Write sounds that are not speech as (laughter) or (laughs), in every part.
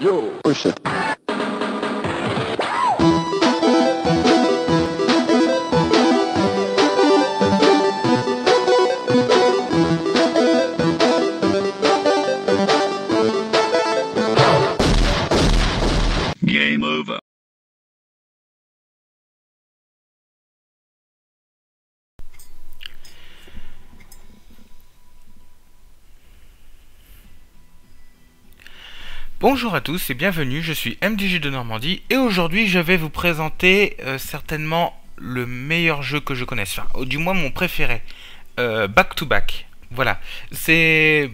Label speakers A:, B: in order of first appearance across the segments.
A: You.
B: Push it.
C: Bonjour à tous et bienvenue, je suis MDG de Normandie et aujourd'hui je vais vous présenter euh, certainement le meilleur jeu que je connaisse, enfin, du moins mon préféré, euh, Back to Back. Voilà, c'est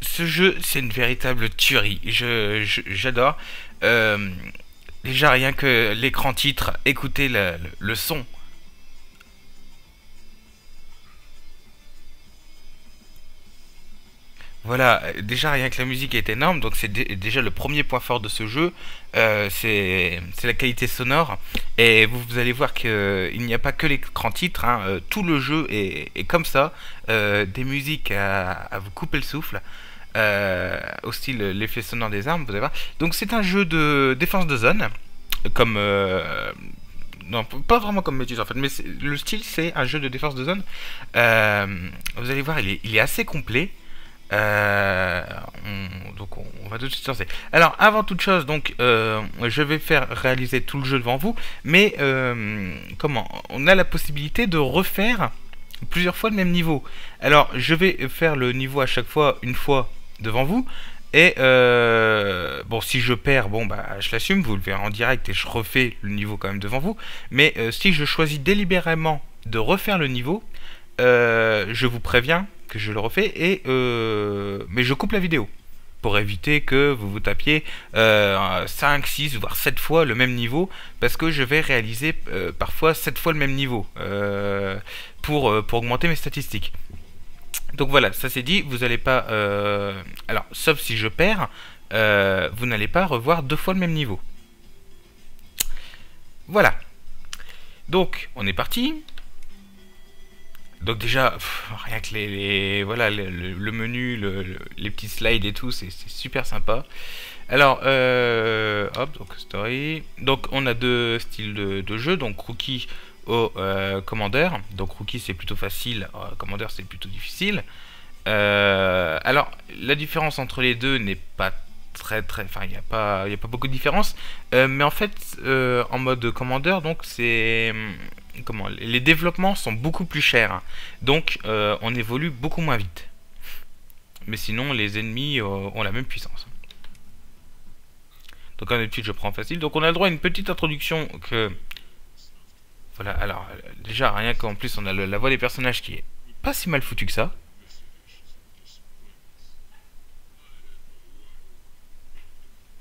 C: ce jeu, c'est une véritable tuerie. J'adore. Euh, déjà rien que l'écran titre, écoutez le son. Voilà, euh, déjà rien que la musique est énorme, donc c'est dé- déjà le premier point fort de ce jeu, euh, c'est la qualité sonore. Et vous, allez voir qu'il n'y a pas que l'écran titre, hein, euh, tout le jeu est, comme ça, euh, des musiques à, vous couper le souffle, euh, au style l'effet sonore des armes, vous allez voir. Donc c'est un jeu de défense de zone, comme... euh, non, pas vraiment comme Métis en fait, mais le style c'est un jeu de défense de zone. Euh, vous allez voir, il est assez complet. Euh, on- donc on, va tout de suite lancer. Alors avant toute chose, donc euh, je vais faire réaliser tout le jeu devant vous, mais euh, comment On a la possibilité de refaire plusieurs fois le même niveau. Alors je vais faire le niveau à chaque fois une fois devant vous. Et bon, si je perds, bon bah je l'assume, vous le verrez en direct et je refais le niveau quand même devant vous. Mais si je choisis délibérément de refaire le niveau, je vous préviens que je le refais et euh, mais je coupe la vidéo pour éviter que vous vous tapiez euh, 5, 6 voire 7 fois le même niveau parce que je vais réaliser euh, parfois 7 fois le même niveau euh, pour, euh, pour augmenter mes statistiques. Donc voilà, ça c'est dit, vous n'allez pas... euh, alors, sauf si je perds, euh, vous n'allez pas revoir deux fois le même niveau. Voilà. Donc, on est parti. Donc déjà, rien que les, voilà le, menu, le- le- les petits slides et tout, c'est super sympa. Alors, euh, hop, donc story. Donc on a deux styles de, jeu, donc rookie au euh, commander. Donc rookie c'est plutôt facile, euh, commander c'est plutôt difficile. Alors la différence entre les deux n'est pas très très, enfin il n'y a pas il a pas beaucoup de différence. Mais en fait, en mode commander, donc c'est comment les développements sont beaucoup plus chers donc euh, on évolue beaucoup moins vite. Mais sinon les ennemis euh, ont la même puissance. Donc en d'habitude je prends facile. Donc on a le droit à une petite introduction que voilà alors déjà rien qu'en plus on a la voix des personnages qui est pas si mal foutu que ça.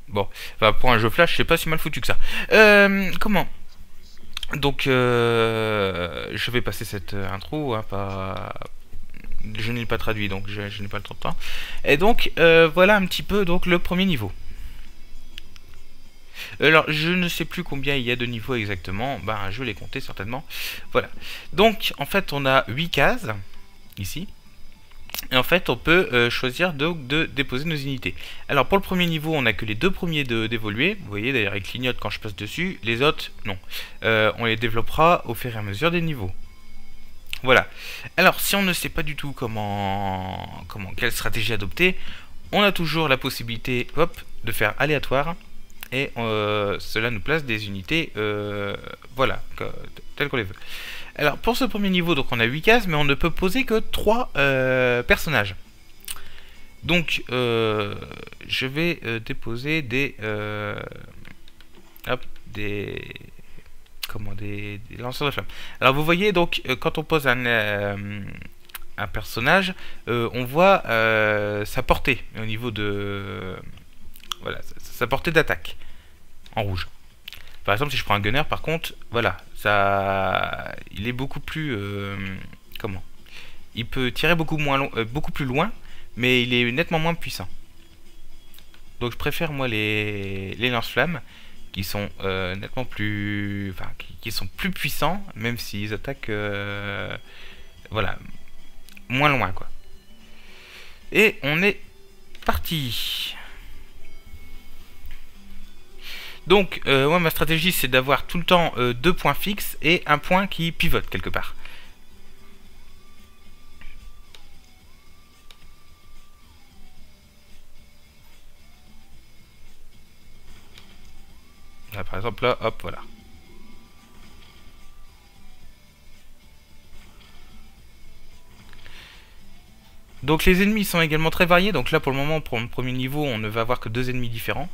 C: Bon pour un jeu flash c'est pas si mal foutu que ça. Euh, comment? Donc, euh, je vais passer cette euh, intro, hein, je ne l'ai pas traduit, donc je, n'ai pas le temps de temps. Et donc, euh, voilà un petit peu donc le premier niveau. Alors, je ne sais plus combien il y a de niveaux exactement, ben, je vais les compter certainement. Voilà. Donc, en fait, on a 8 cases, ici. Et en fait, on peut euh, choisir donc de déposer nos unités. Alors, pour le premier niveau, on n'a que les deux premiers de- d'évoluer. Vous voyez, d'ailleurs, ils clignotent quand je passe dessus. Les autres, non. Euh, on les développera au fur et à mesure des niveaux. Voilà. Alors, si on ne sait pas du tout comment, comment quelle stratégie adopter, on a toujours la possibilité, hop, de faire aléatoire, et euh, cela nous place des unités, voilà, telles qu'on les veut. Alors, pour ce premier niveau, donc on a 8 cases, mais on ne peut poser que 3 personnages. Donc, euh, je vais euh, déposer des, euh, hop, des, comment des, lanceurs de flammes. Alors vous voyez donc euh, quand on pose un, euh, un personnage, euh, on voit euh, sa portée au niveau de voilà sa portée d'attaque en rouge. Par exemple, si je prends un gunner, par contre, voilà, ça, il est beaucoup plus euh, comment? Il peut tirer beaucoup moins long- euh, beaucoup plus loin, mais il est nettement moins puissant. Donc je préfère moi les, les lance-flammes qui sont euh, nettement plus, enfin qui, qui sont plus puissants, même s'ils attaquent, voilà, moins loin quoi. Et on est parti. Donc, euh, moi, ma stratégie, c'est d'avoir tout le temps euh, deux points fixes et un point qui pivote quelque part. par exemple, là, hop, voilà. Donc les ennemis sont également très variés. Donc là pour le moment, pour le premier niveau, on ne va avoir que deux ennemis différents.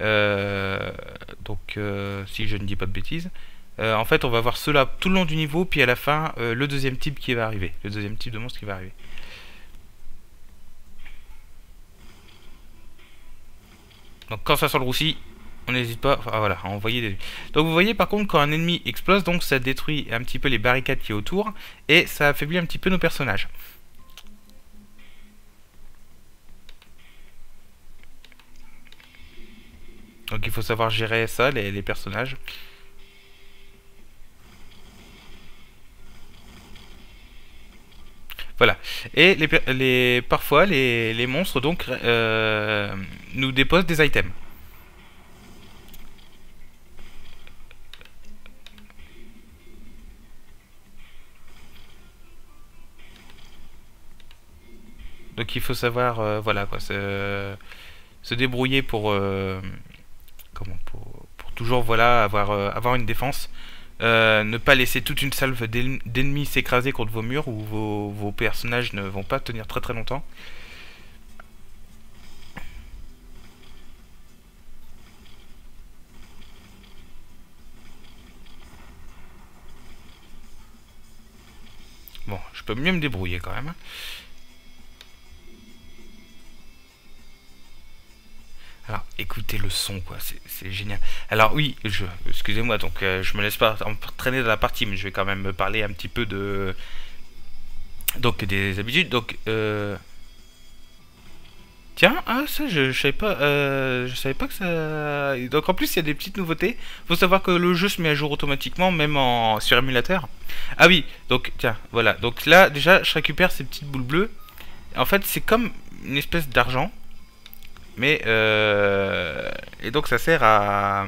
C: Euh, donc euh, si je ne dis pas de bêtises. Euh, en fait, on va voir cela tout le long du niveau, puis à la fin, le deuxième type qui va arriver. Le deuxième type de monstre qui va arriver. Donc quand ça sent le roussi, on n'hésite pas enfin, voilà, à envoyer des... Donc vous voyez par contre quand un ennemi explose, donc ça détruit un petit peu les barricades qui est autour, et ça affaiblit un petit peu nos personnages. Donc il faut savoir gérer ça, les, personnages. Voilà. Et les, parfois, les, monstres donc euh, nous déposent des items. Donc il faut savoir, euh, voilà quoi, se, se débrouiller pour, euh, pour, toujours voilà avoir, euh, avoir une défense. Euh, ne pas laisser toute une salve d'ennemis s'écraser contre vos murs où vos, vos, personnages ne vont pas tenir très très longtemps. Bon, je peux mieux me débrouiller quand même. Alors, écoutez le son, quoi, c'est génial. Alors oui, je, excusez-moi, donc euh, je me laisse pas entraîner dans la partie, mais je vais quand même me parler un petit peu de, donc des habitudes. Donc, euh... tiens, ah ça, je, savais pas, euh, je savais pas que ça. Donc en plus, il y a des petites nouveautés. Faut savoir que le jeu se met à jour automatiquement, même en sur émulateur. Ah oui, donc tiens, voilà. Donc là, déjà, je récupère ces petites boules bleues. En fait, c'est comme une espèce d'argent mais euh, et donc ça sert à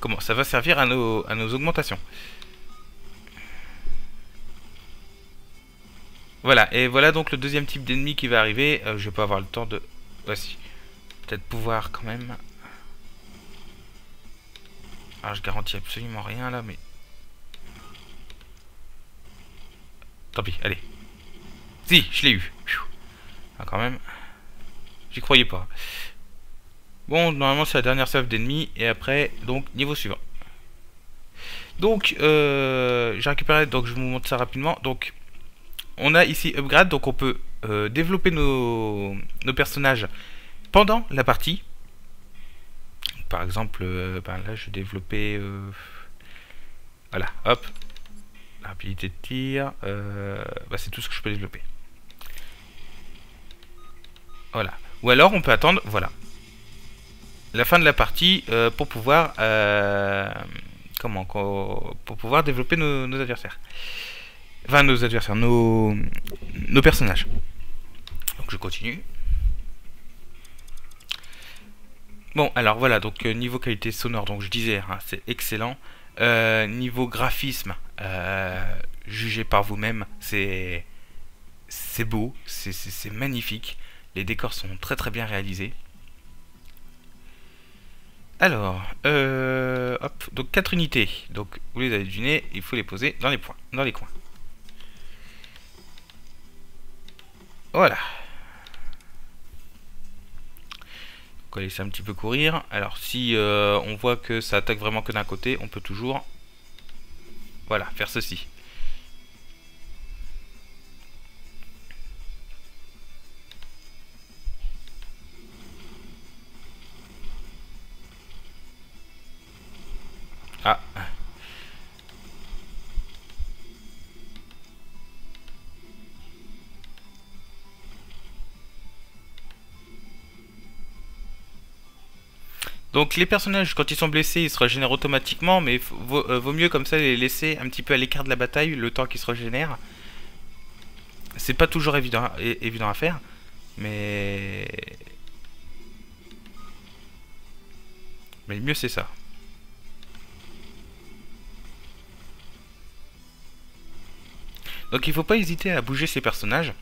C: comment Ça va servir à nos à nos augmentations. Voilà, et voilà donc le deuxième type d'ennemi qui va arriver. Euh, je vais pas avoir le temps de... Voici. Peut-être pouvoir quand même... Alors je garantis absolument rien là, mais... Tant pis, allez. Si, je l'ai eu. Ah, quand même. J'y croyais pas. Bon, normalement c'est la dernière salve d'ennemis. Et après, donc, niveau suivant. Donc, euh, j'ai récupéré, donc je vous montre ça rapidement. Donc, on a ici Upgrade, donc on peut euh, développer nos, nos, personnages pendant la partie. Par exemple, euh, ben là je vais développer... voilà, hop. Rapidité de tir. Bah, c'est tout ce que je peux développer. Voilà. Ou alors on peut attendre, voilà, la fin de la partie euh, pour pouvoir euh, comment pour pouvoir développer nos, adversaires. Enfin nos adversaires, nos, nos personnages. Donc je continue. Bon, alors voilà, donc euh, niveau qualité sonore, donc je disais, hein, c'est excellent. niveau graphisme, jugé par vous-même, c'est c'est beau, c'est magnifique. Les décors sont très très bien réalisés. Alors, euh, hop, donc 4 unités. Donc, vous les avez devinées, il faut les poser dans les points, dans les coins. Voilà. On va laisser un petit peu courir. Alors, si euh, on voit que ça attaque vraiment que d'un côté, on peut toujours, voilà, faire ceci. Ah. Donc les personnages, quand ils sont blessés, ils se régénèrent automatiquement, mais vaut, euh, vaut mieux comme ça les laisser un petit peu à l'écart de la bataille, le temps qu'ils se régénèrent. C'est pas toujours évident, évident à faire, mais Mais mieux c'est ça. Donc il faut pas hésiter à bouger ces personnages.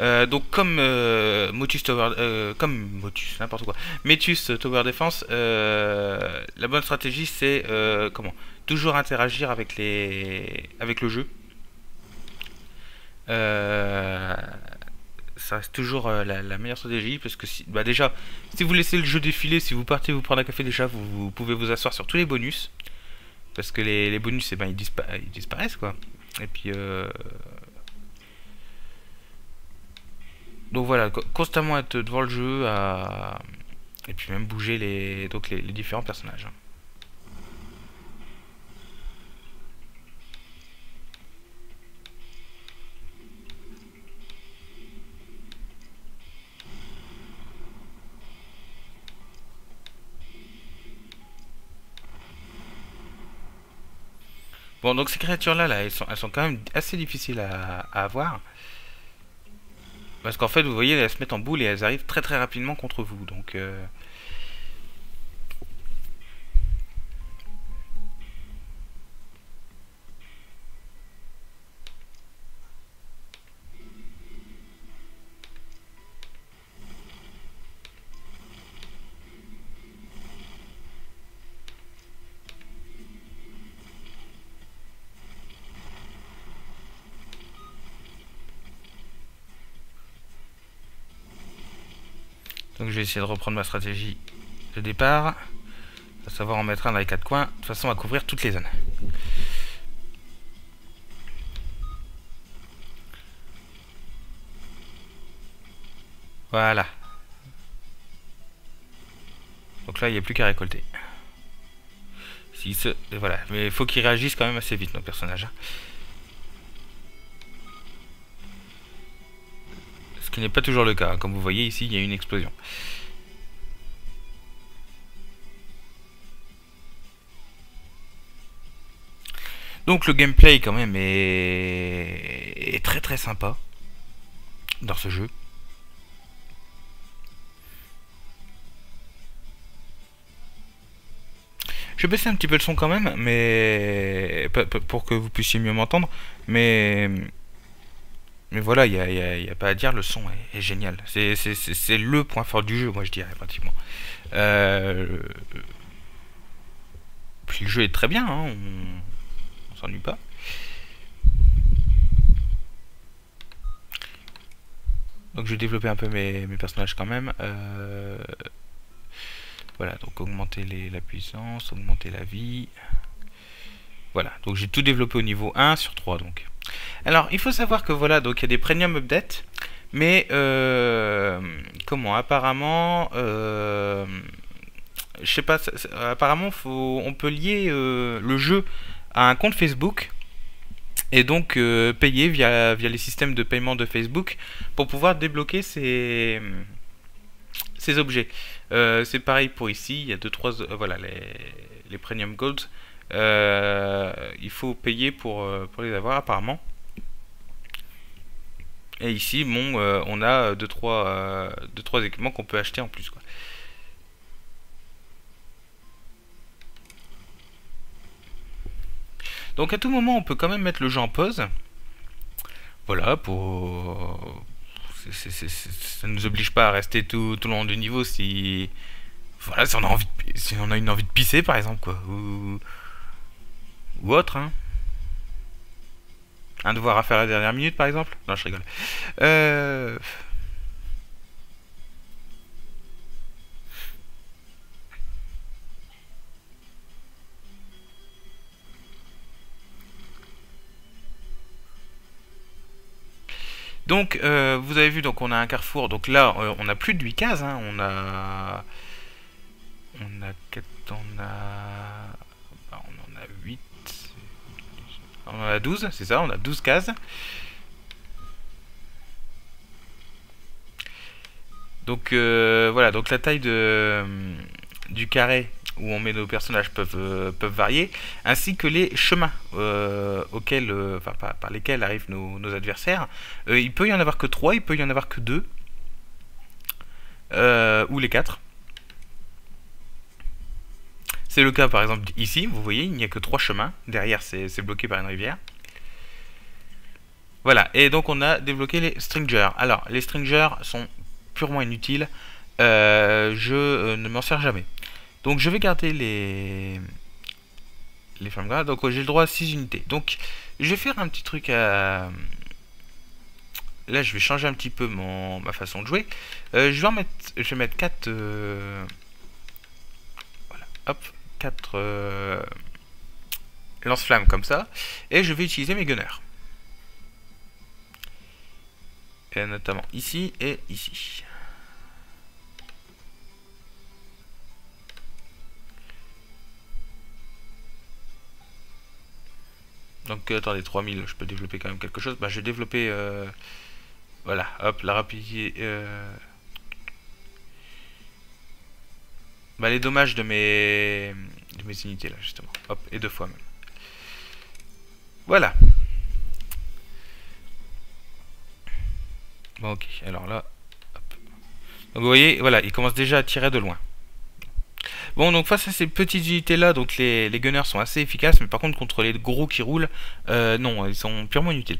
C: Euh, donc comme euh, Motus Tower, euh, comme Motus, n'importe quoi, Metus Tower Defense, la bonne stratégie c'est comment? Toujours interagir avec les, avec le jeu. ça reste toujours la, meilleure stratégie parce que si, bah déjà, si vous laissez le jeu défiler, si vous partez vous prendre un café déjà, vous, pouvez vous asseoir sur tous les bonus parce que les, bonus, eh ben, ils, ils disparaissent quoi. Et puis donc voilà, constamment être devant le jeu et puis même bouger les, donc les, différents personnages. Bon, donc ces créatures-là, là, elles, sont, elles sont quand même assez difficiles à avoir. Parce qu'en fait, vous voyez, elles se mettent en boule et elles arrivent très très rapidement contre vous. Donc, euh, essayer de reprendre ma stratégie de départ. À savoir en mettre un dans les quatre coins, de façon à couvrir toutes les zones. Voilà. Donc là, il n'y a plus qu'à récolter. Si ce... Voilà. Mais il faut qu'il réagisse quand même assez vite, nos personnages. Qui n'est pas toujours le cas. Comme vous voyez ici, il y a une explosion. Donc le gameplay quand même est, très très sympa dans ce jeu. Je vais baisser un petit peu le son quand même, mais pour que vous puissiez mieux m'entendre. Mais mais voilà, il n'y a, a, pas à dire, le son est, génial. C'est le point fort du jeu, moi je dirais pratiquement. Euh, puis le jeu est très bien, hein, on, s'ennuie pas. Donc je vais développer un peu mes, personnages quand même. Euh, voilà, donc augmenter la puissance, augmenter la vie. Voilà, donc j'ai tout développé au niveau 1 sur 3 donc. Alors, il faut savoir que voilà, donc il y a des premium updates, mais euh, comment Apparemment, euh, je sais pas, apparemment, on peut lier euh, le jeu à un compte Facebook et donc payer via, les systèmes de paiement de Facebook pour pouvoir débloquer ces, ces objets. c'est pareil pour ici, il y a deux trois voilà les, les premium golds. Il faut payer pour, pour les avoir apparemment. Et ici, bon, euh, on a 2-3 euh, deux, trois équipements qu'on peut acheter en plus. Donc à tout moment, on peut quand même mettre le jeu en pause. Voilà, pour... ça ne nous oblige pas à rester tout, tout le long du niveau si... Voilà, si on a envie si on a une envie de pisser par exemple quoi ou, ou autre hein. Un devoir à faire à la dernière minute, par exemple Non, je rigole. Euh... Donc, euh, vous avez vu, donc on a un carrefour. Donc là, euh, on a plus de 8 cases. Hein, on a... On a... On a... On en a 12, c'est ça, on a 12 cases. Donc euh, voilà, donc la taille euh, du carré où on met nos personnages peuvent, euh, varier, ainsi que les chemins par, lesquels arrivent nos, adversaires. il peut y en avoir que 3, il peut y en avoir que 2, ou les 4. C'est le cas par exemple ici, vous voyez, il n'y a que trois chemins. Derrière, c'est bloqué par une rivière. Voilà, et donc on a débloqué les stringers. Alors, les stringers sont purement inutiles. Euh, je euh, ne m'en sers jamais. Donc je vais garder les les flammes Donc j'ai le droit à 6 unités. Donc je vais faire un petit truc à... Là je vais changer un petit peu ma façon de jouer. Euh, je vais en mettre, je vais mettre 4... Voilà, hop, 4 lance-flammes comme ça. Et je vais utiliser mes gunners. Et notamment ici et ici. Donc euh, attendez, 3000, je peux développer quand même quelque chose. Bah, je vais développer... Euh, voilà, hop, la rapidité... Euh, bah, les dommages de mes... de mes unités là, justement. Hop, et deux fois même. Voilà. Bon, ok, alors là... Donc vous voyez, voilà, il commence déjà à tirer de loin. Bon, donc face à ces petites unités-là, donc les, gunners sont assez efficaces, mais par contre contre les gros qui roulent, euh, non, ils sont purement inutiles.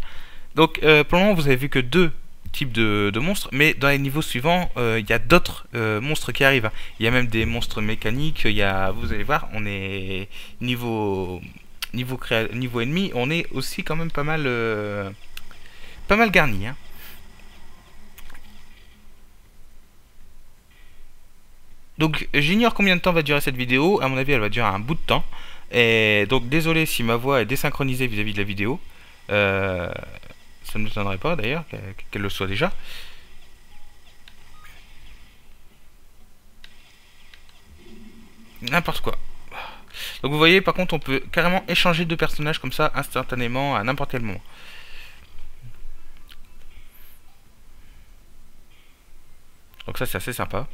C: Donc euh, pour le moment, vous avez vu que deux types de, monstres, mais dans les niveaux suivants, euh, il y a d'autres monstres qui arrivent. Il y a même des monstres mécaniques, il y a, vous allez voir, on est niveau niveau, niveau ennemi, on est aussi quand même pas mal, pas mal garni. Hein. Donc j'ignore combien de temps va durer cette vidéo, à mon avis elle va durer un bout de temps. Et donc désolé si ma voix est désynchronisée vis-à-vis de la vidéo. Euh, ça ne m'étonnerait pas d'ailleurs qu'elle le soit déjà. N'importe quoi. Donc vous voyez par contre on peut carrément échanger deux personnages comme ça instantanément à n'importe quel moment. Donc ça c'est assez sympa.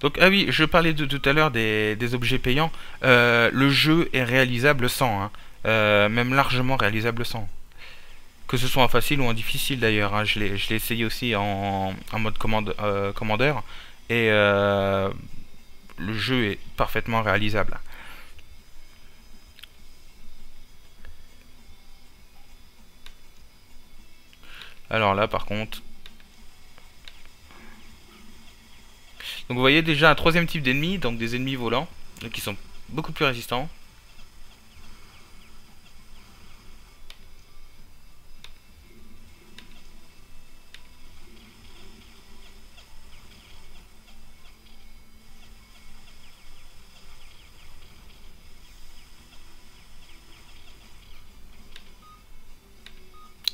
C: Donc, ah oui, je parlais de, tout à l'heure des, objets payants. Euh, le jeu est réalisable sans, hein. euh, même largement réalisable sans. Que ce soit en facile ou en difficile d'ailleurs. Hein. Je l'ai essayé aussi en, mode commande, euh, commandeur. Et le jeu est parfaitement réalisable. Alors là, par contre, Donc vous voyez déjà un troisième type d'ennemis, donc des ennemis volants, qui sont beaucoup plus résistants.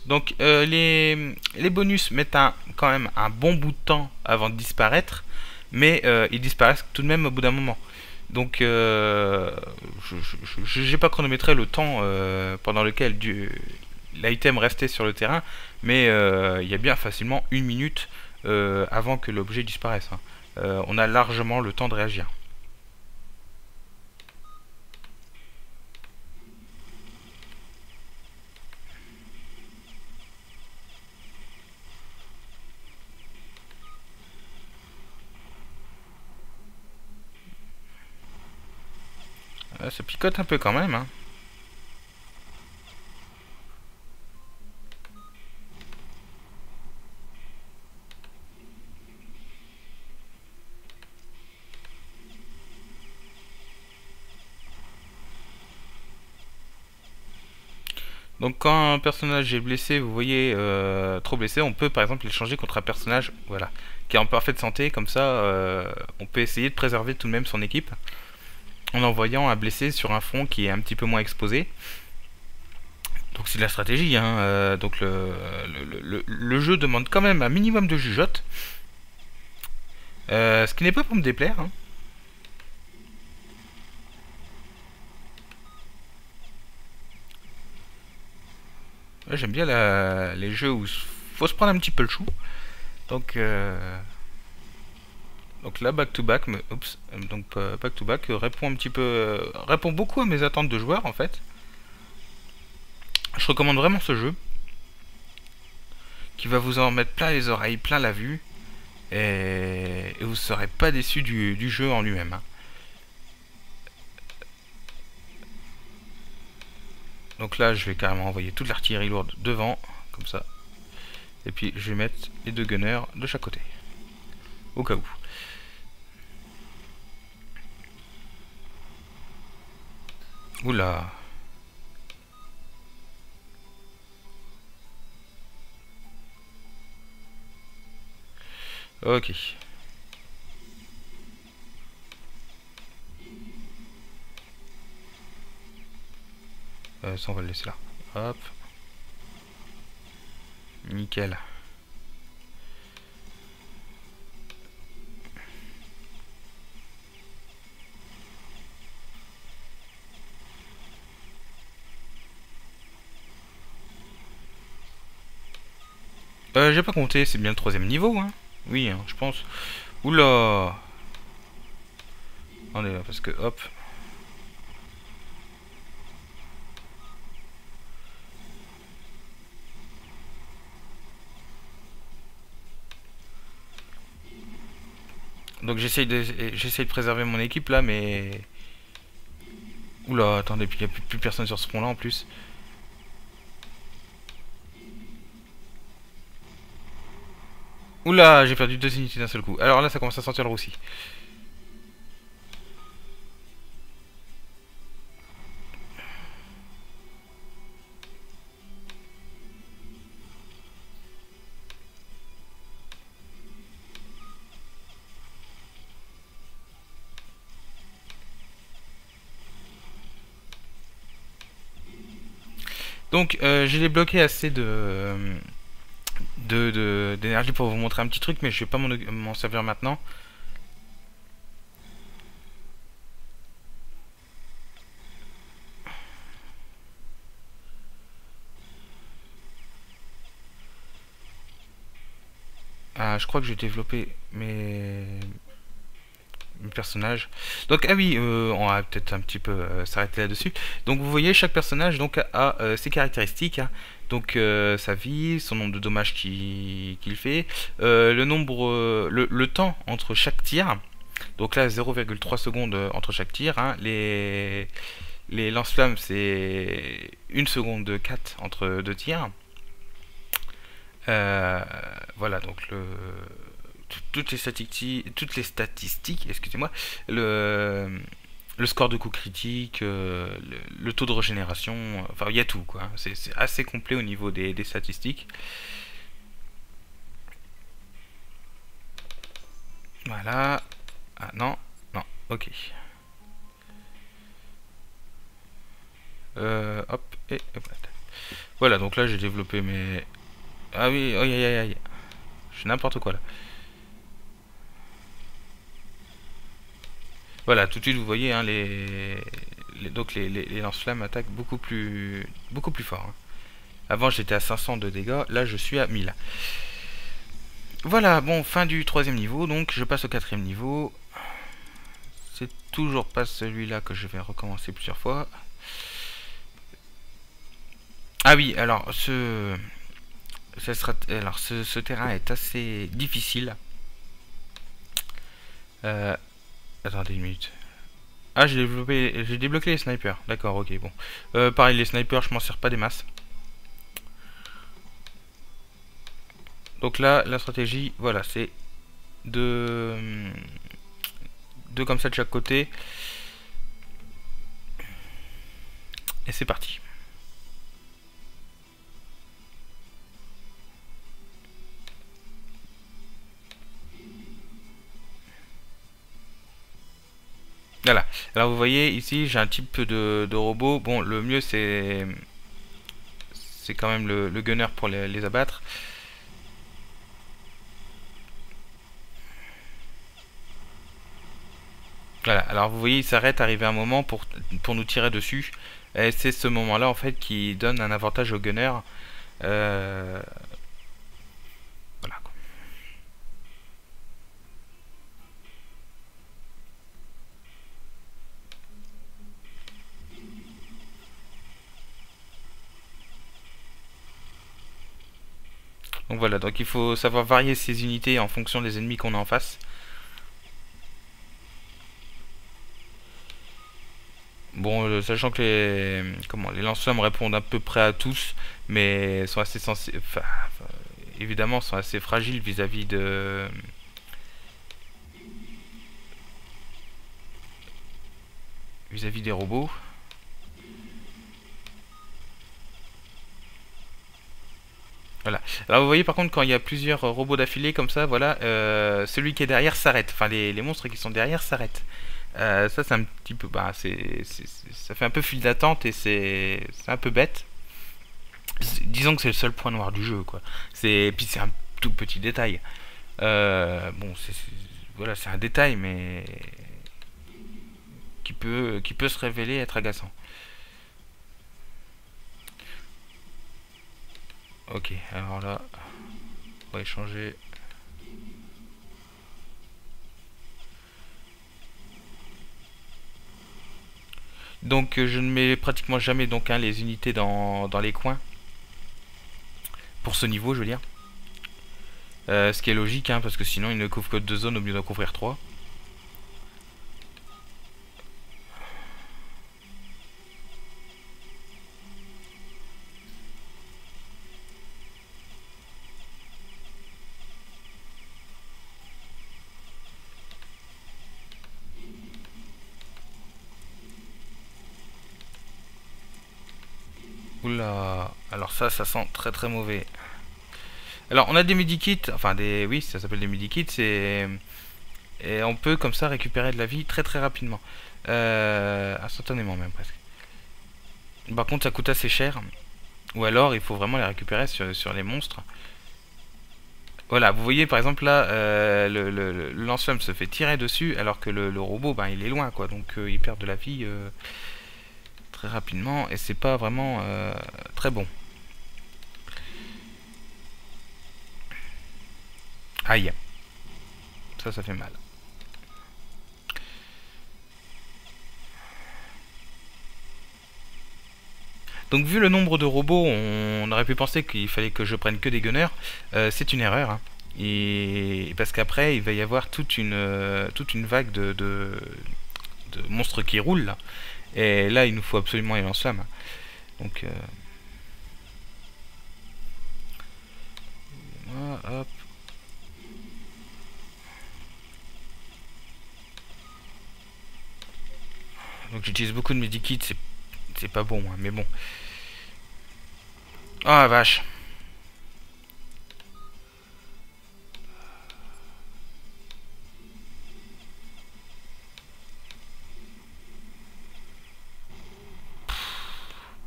C: Donc euh, les, les, bonus mettent quand même un bon bout de temps avant de disparaître mais euh, ils disparaissent tout de même au bout d'un moment. Donc, euh, je n'ai pas chronométré le temps euh, pendant lequel l'item restait sur le terrain, mais il y a bien facilement une minute avant que l'objet disparaisse. Hein. on a largement le temps de réagir. Ça picote un peu quand même. Hein. Donc quand un personnage est blessé, vous voyez, euh, trop blessé, on peut par exemple l'échanger contre un personnage voilà, qui est en parfaite santé, comme ça euh, on peut essayer de préserver tout de même son équipe en envoyant un blessé sur un front qui est un petit peu moins exposé. Donc c'est de la stratégie, hein. Euh, donc le, jeu demande quand même un minimum de jugeote. Euh, ce qui n'est pas pour me déplaire. Hein. J'aime bien les jeux où faut se prendre un petit peu le chou. Donc... Euh, Donc là, back to back, me, oups, donc back to back répond un petit peu, répond beaucoup à mes attentes de joueurs en fait. Je recommande vraiment ce jeu, qui va vous en mettre plein les oreilles, plein la vue, et, vous ne serez pas déçu du, jeu en lui-même. Hein. Donc là, je vais carrément envoyer toute l'artillerie lourde devant, comme ça. Et puis, je vais mettre les deux gunners de chaque côté. Au cas où. Oula Ok. Euh, ça on va le laisser là. Hop. Nickel. Euh, j'ai pas compté, c'est bien le troisième niveau, hein. Oui, hein, je pense. Oula On est là, parce que, hop. Donc j'essaye de, de préserver mon équipe là, mais... Oula, attendez, puis il n'y a plus, plus personne sur ce pont là en plus. Oula, j'ai perdu deux unités d'un seul coup. Alors là, ça commence à sentir le roussi. Donc, euh, j'ai débloqué assez de d'énergie pour vous montrer un petit truc, mais je vais pas m'en servir maintenant. Ah, je crois que j'ai développé mes personnage. Donc ah oui, euh, on va peut-être un petit peu euh, s'arrêter là-dessus. Donc vous voyez, chaque personnage donc a euh, ses caractéristiques. Hein. Donc sa vie, son nombre de dommages qu'il fait, le nombre, le, temps entre chaque tir. Donc là 0,3 secondes entre chaque tir. Hein. Les, les lance-flammes c'est une seconde de 4 entre deux tirs. voilà donc le toutes les statistiques, toutes les statistiques, excusez-moi, le, le score de coup critique, euh, le, taux de régénération, enfin il y a tout quoi. C'est assez complet au niveau des, statistiques. Voilà. Ah non, non, ok. Euh, hop, et voilà. donc là j'ai développé mes... Ah oui, aïe aïe aïe. Je fais n'importe quoi là. Voilà, tout de suite vous voyez hein, les, donc les, lance-flammes attaquent beaucoup plus beaucoup plus fort. Hein. Avant j'étais à 500 de dégâts, là je suis à 1000. Voilà, bon, fin du troisième niveau, donc je passe au quatrième niveau. C'est toujours pas celui-là que je vais recommencer plusieurs fois. Ah oui, alors ce, alors ce, terrain est assez difficile. Euh, Attendez une minute. Ah, j'ai développé, j'ai débloqué les snipers. D'accord, ok, bon. Euh, pareil, les snipers, je m'en sers pas des masses. Donc là, la stratégie, voilà, c'est de deux comme ça de chaque côté. Et c'est parti. Voilà. Alors vous voyez ici j'ai un type de, robot. Bon le mieux c'est quand même le, gunner pour les, abattre. Voilà, alors vous voyez, il s'arrête arrivé un moment pour, pour nous tirer dessus. Et c'est ce moment-là, en fait, qui donne un avantage au gunner. Euh, voilà. Donc voilà, donc il faut savoir varier ses unités en fonction des ennemis qu'on a en face. Bon, euh, sachant que les, comment, les lance répondent à peu près à tous, mais sont assez sensibles, évidemment, sont assez fragiles vis-à-vis de vis-à-vis des robots. Voilà. Alors vous voyez par contre quand il y a plusieurs robots d'affilée comme ça, voilà, euh, celui qui est derrière s'arrête. Enfin les, les, monstres qui sont derrière s'arrêtent. Euh, ça c'est un petit peu, bah ça fait un peu fil d'attente et c'est, un peu bête. Disons que c'est le seul point noir du jeu quoi. C'est, puis c'est un tout petit détail. Euh, bon, voilà, c'est un détail mais qui peut, qui peut se révéler être agaçant. Ok, alors là, on va échanger. Donc euh, je ne mets pratiquement jamais donc hein, les unités dans, les coins. Pour ce niveau, je veux dire. Euh, ce qui est logique, hein, parce que sinon il ne couvre que deux zones au lieu d'en couvrir trois. Alors ça, ça sent très très mauvais. Alors on a des medikits, enfin des, oui, ça s'appelle des medikits, c'est et on peut comme ça récupérer de la vie très très rapidement, euh, instantanément même presque. Par contre, ça coûte assez cher, ou alors il faut vraiment les récupérer sur, les monstres. Voilà, vous voyez par exemple là, euh, le, se fait tirer dessus, alors que le, robot, ben, il est loin, quoi, donc euh, il perd de la vie. Très rapidement et c'est pas vraiment euh, très bon. Aïe. Ça, ça fait mal. Donc vu le nombre de robots, on aurait pu penser qu'il fallait que je prenne que des gunners. Euh, c'est une erreur. Hein. Et parce qu'après, il va y avoir toute une, euh, toute une vague de, de, de monstres qui roulent. Là. Et là, il nous faut absolument les lance-flammes. Donc... Euh... hop. Donc j'utilise beaucoup de medikits, c'est pas bon, hein, mais bon. Ah vache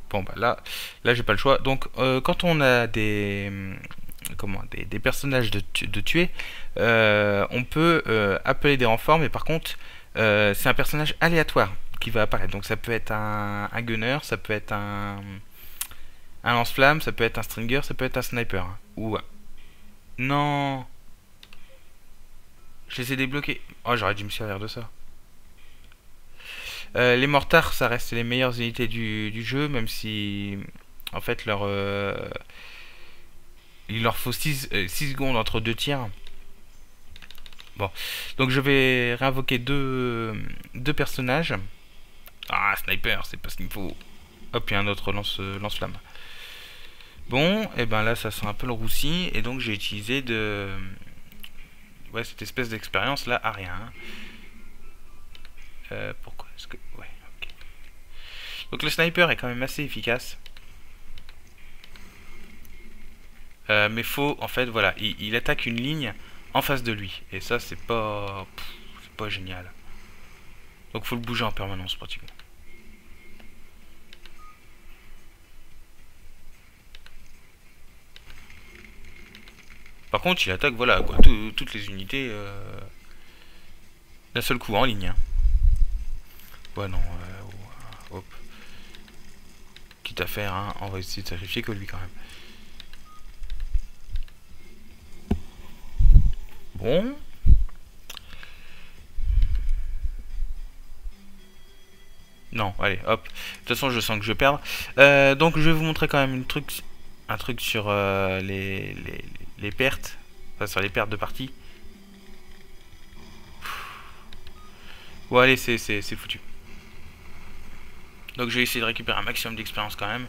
C: Bon bah là, là j'ai pas le choix. Donc euh, quand on a des hum, comment des, personnages de, tuer, euh, on peut euh, appeler des renforts, mais par contre c'est un personnage aléatoire qui va apparaître. Donc ça peut être un, gunner, ça peut être un, un lance-flamme, ça peut être un stringer, ça peut être un sniper. Ou non, je les ai débloqués. Oh j'aurais dû me servir de ça. Euh, les mortards, ça reste les meilleures unités du, jeu, même si en fait leur euh, il leur faut 6, euh, secondes entre deux tirs. Bon, donc je vais réinvoquer deux, deux personnages. Ah, sniper, c'est pas ce qu'il me faut. Hop, il un autre lance-flamme. Lance bon, et eh ben là, ça sent un peu le roussi, et donc j'ai utilisé de... Ouais, cette espèce d'expérience là à rien. Donc le sniper est quand même assez efficace. Euh, mais faut, en fait, voilà, il, attaque une ligne en face de lui. Et ça, c'est pas... C'est pas génial. Donc faut le bouger en permanence, pratiquement. Par contre, il attaque, voilà, quoi, toutes les unités euh, d'un seul coup en ligne. Hein. Ouais, non, euh, à faire, hein, on va essayer de sacrifier que lui quand même. Bon. Non, allez, hop. De toute façon, je sens que je vais perdre. Euh, donc, je vais vous montrer quand même une truc, un truc sur euh, les, les pertes, enfin sur les pertes de partie. Bon allez, c'est foutu. Donc je vais essayer de récupérer un maximum d'expérience quand même.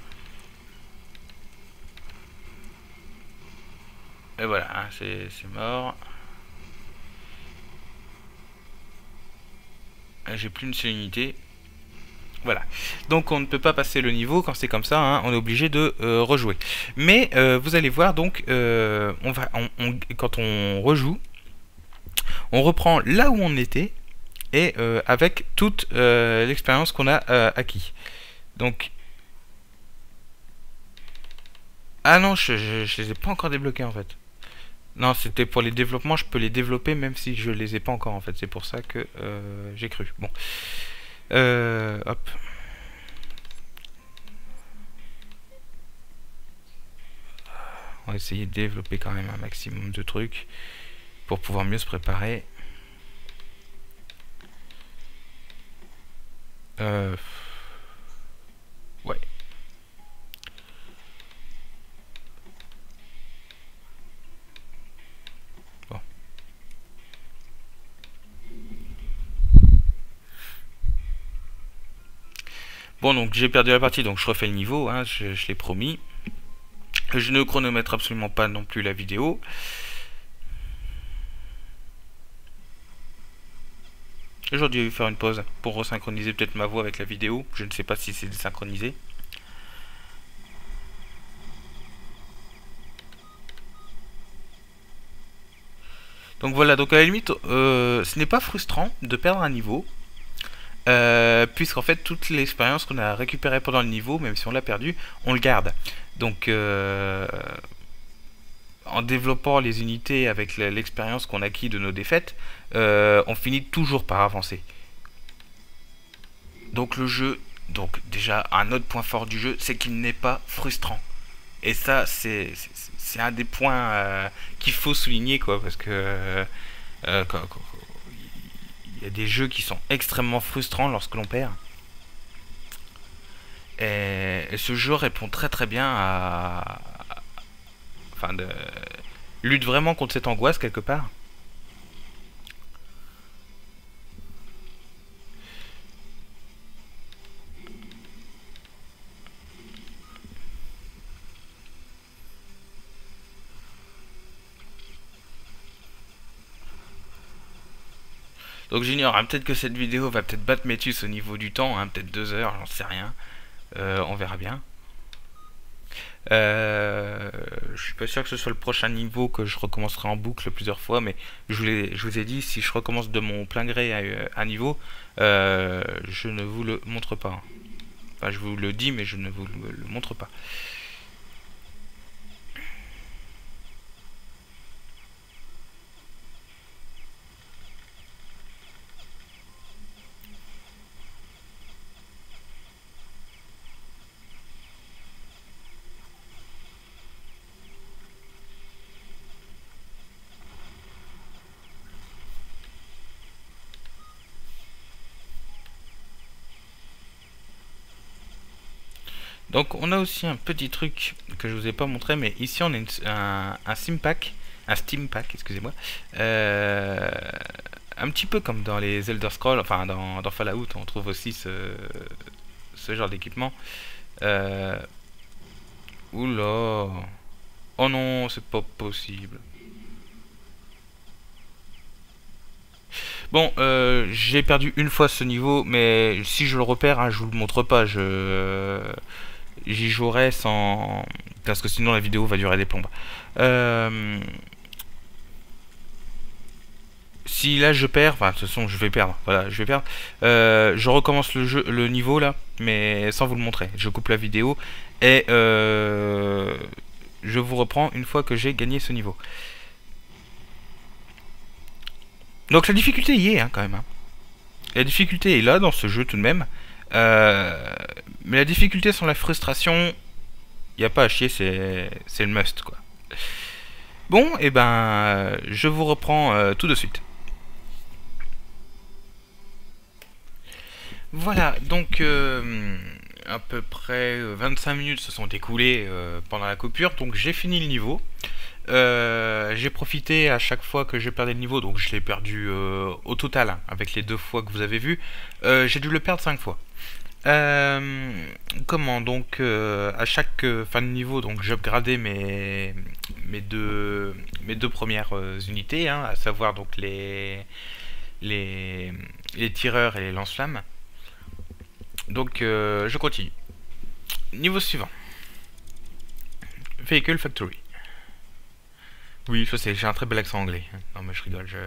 C: Et voilà, hein, c'est mort. Ah, j'ai plus une seule unité. Voilà. Donc on ne peut pas passer le niveau quand c'est comme ça, hein. on est obligé de euh, rejouer. Mais euh, vous allez voir, donc, euh, quand on rejoue, on reprend là où on était, et avec toute l'expérience qu'on a acquis. Donc... Ah non, je, je, les ai pas encore débloqués en fait. Non, c'était pour les développements, je peux les développer même si je les ai pas encore en fait. C'est pour ça que j'ai cru. Bon. Euh, hop. On va essayer de développer quand même un maximum de trucs pour pouvoir mieux se préparer. Euh, ouais. Bon, donc j'ai perdu la partie, donc je refais le niveau, hein, je, l'ai promis. Je ne chronomètre absolument pas non plus la vidéo. Aujourd'hui, je vais faire une pause pour resynchroniser peut-être ma voix avec la vidéo. Je ne sais pas si c'est désynchronisé. Donc voilà, donc à la limite, euh, ce n'est pas frustrant de perdre un niveau. Euh, puisqu'en fait toute l'expérience qu'on a récupérée pendant le niveau, même si on l'a perdu, on le garde. Donc euh, en développant les unités avec l'expérience qu'on acquis de nos défaites, euh, on finit toujours par avancer. Donc le jeu, donc déjà un autre point fort du jeu, c'est qu'il n'est pas frustrant. Et ça, c'est un des points qu'il faut souligner, quoi, parce que il y a des jeux qui sont extrêmement frustrants lorsque l'on perd. Et, ce jeu répond très très bien à... Enfin, de... lutte vraiment contre cette angoisse quelque part. Donc j'ignore, hein, peut-être que cette vidéo va peut-être battre Métus au niveau du temps, hein, peut-être deux heures, j'en sais rien. Euh, on verra bien. Euh, je suis pas sûr que ce soit le prochain niveau que je recommencerai en boucle plusieurs fois, mais je vous, ai dit, si je recommence de mon plein gré à, un niveau, euh, je ne vous le montre pas. Enfin, je vous le dis, mais je ne vous le montre pas. Donc on a aussi un petit truc que je vous ai pas montré, mais ici on a un, un Steam Pack, excusez-moi, euh, un petit peu comme dans les Elder Scrolls, enfin dans, Fallout, on trouve aussi ce, genre d'équipement. Euh, oula, oh non, c'est pas possible. Bon, euh, j'ai perdu une fois ce niveau, mais si je le repère, hein, je vous le montre pas. Je j'y jouerai sans... Parce que sinon la vidéo va durer des plombes. Euh, si là je perds, enfin de toute façon je vais perdre, voilà, je vais perdre. Euh, je recommence le jeu, le niveau là, mais sans vous le montrer. Je coupe la vidéo et euh, je vous reprends une fois que j'ai gagné ce niveau. Donc la difficulté y est hein, quand même. Hein. La difficulté est là dans ce jeu tout de même. Euh, mais la difficulté sans la frustration, il n'y a pas à chier, c'est le must quoi. Bon, et eh ben, je vous reprends euh, tout de suite. Voilà, donc euh, à peu près 25 minutes se sont écoulées pendant la coupure, donc j'ai fini le niveau. Euh, j'ai profité à chaque fois que j'ai perdu le niveau, donc je l'ai perdu euh, au total, hein, avec les deux fois que vous avez vu, euh, j'ai dû le perdre 5 fois. Comment donc à chaque fin de niveau donc j'upgradais mes mes deux mes deux premières unités hein, à savoir donc les les les tireurs et les lance-flammes. Donc je continue. Niveau suivant. Vehicle Factory. Oui, je sais, j'ai un très bel accent anglais. Non, mais je rigole, je...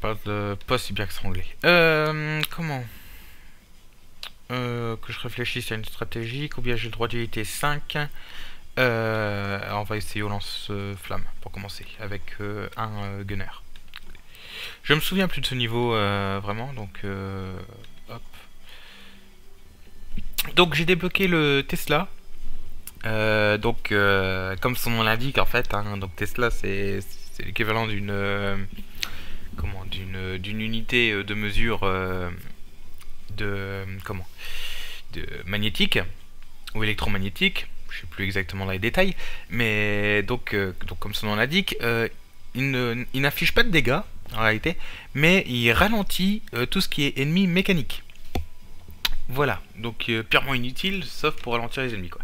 C: parle de si bien anglais. Euh, comment? Euh, Que je réfléchisse à une stratégie. Combien j'ai le droit d'unité 5 euh, On va essayer au lance-flamme, pour commencer, avec euh, un gunner. Je me souviens plus de ce niveau, vraiment, donc... Donc j'ai débloqué le Tesla. Euh, donc, euh, comme son nom l'indique, en fait, hein, donc Tesla, c'est l'équivalent d'une euh, comment d'une d'une unité de mesure de comment de magnétique ou électromagnétique. Je sais plus exactement dans les détails, mais donc donc comme son nom l'indique, il n'affiche pas de dégâts en réalité, mais il ralentit tout ce qui est ennemi mécanique. Voilà, donc purement inutile, sauf pour ralentir les ennemis quoi.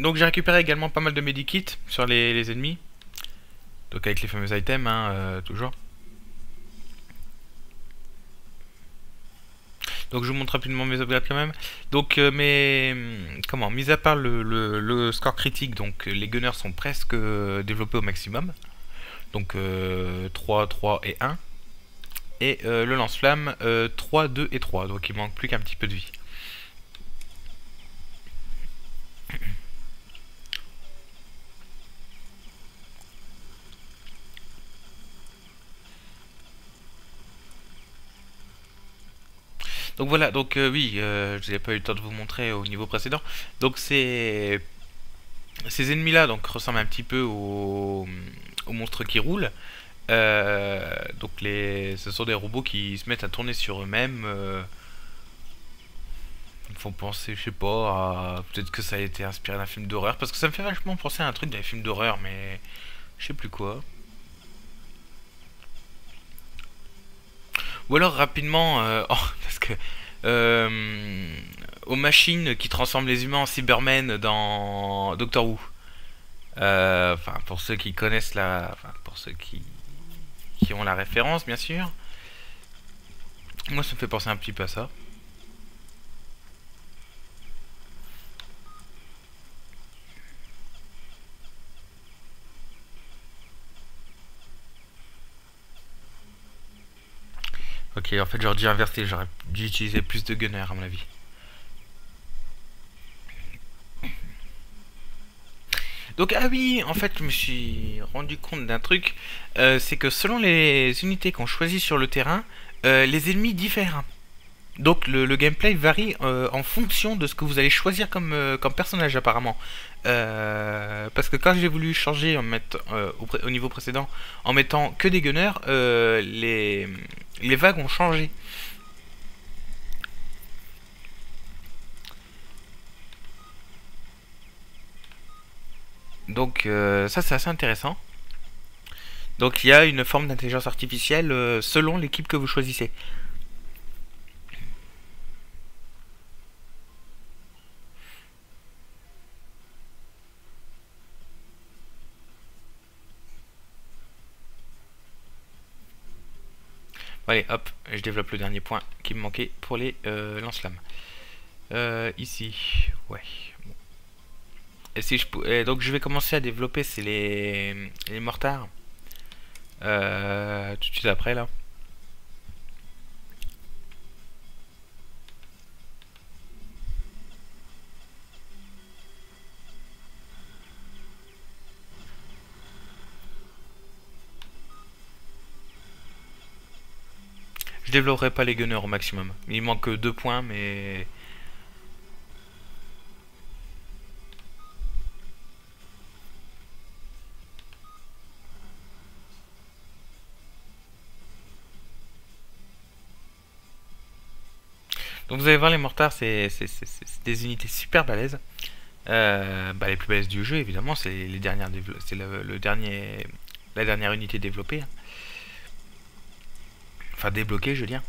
C: Donc j'ai récupéré également pas mal de medikits sur les, ennemis. Donc avec les fameux items, hein, euh, toujours. Donc je vous montre rapidement mes upgrades quand même. Donc euh, mes... Comment Mis à part le, score critique, donc les gunners sont presque euh, développés au maximum. Donc 3, 3 et 1. Et le lance-flamme 3, 2 et 3. Donc il manque plus qu'un petit peu de vie. Donc voilà, donc euh, oui, euh, je n'ai pas eu le temps de vous montrer au niveau précédent. Donc c'est ces ennemis-là donc ressemblent un petit peu aux, monstres qui roulent. Euh, donc les, ce sont des robots qui se mettent à tourner sur eux-mêmes. ils font penser, je sais pas, peut-être que ça a été inspiré d'un film d'horreur, parce que ça me fait vachement penser à un truc d'un film d'horreur, mais je sais plus quoi. Ou alors rapidement, euh, (laughs) oh, parce que euh, aux machines qui transforment les humains en Cybermen dans Doctor Who. Euh, enfin, pour ceux qui connaissent la, enfin, pour ceux qui qui ont la référence, bien sûr. Moi, ça me fait penser un petit peu à ça. En fait j'aurais dû inverser, j'aurais dû utiliser plus de gunner à mon avis. Donc ah oui, en fait je me suis rendu compte d'un truc, euh, c'est que selon les unités qu'on choisit sur le terrain, euh, les ennemis diffèrent. Donc le, gameplay varie euh, en fonction de ce que vous allez choisir comme, comme personnage apparemment. parce que quand j'ai voulu changer en au, au, niveau précédent en mettant que des gunners, les, les vagues ont changé. Donc euh, ça c'est assez intéressant. Donc il y a une forme d'intelligence artificielle euh, selon l'équipe que vous choisissez. Allez, hop, je développe le dernier point qui me manquait pour les euh, lance-flammes. Euh, ici, ouais. Et si je donc je vais commencer à développer, c'est les, les mortards. Euh, tout de suite après là. Je développerai pas les gunners au maximum. Il manque deux points, mais... Donc vous allez voir les mortards, c'est des unités super balèzes. Euh, bah, les plus balèzes du jeu, évidemment, c'est c'est le, dernier, la dernière unité développée. Hein. Enfin débloquée, je veux dire.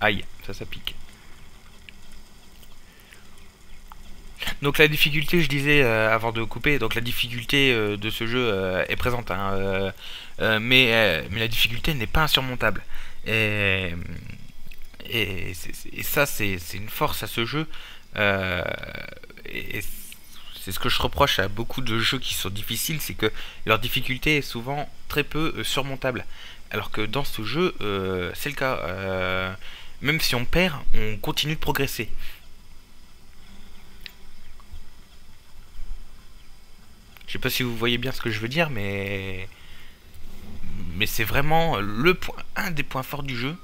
C: Aïe, ça, ça pique. Donc la difficulté, je disais euh, avant de couper, donc la difficulté euh, de ce jeu euh, est présente, hein, mais, mais la difficulté n'est pas insurmontable. Et, et, ça, c'est une force à ce jeu. et ce que je reproche à beaucoup de jeux qui sont difficiles, c'est que leur difficulté est souvent très peu surmontable. Alors que dans ce jeu, c'est le cas. même si on perd, on continue de progresser. Je sais pas si vous voyez bien ce que je veux dire, mais mais c'est vraiment le point, un des points forts du jeu.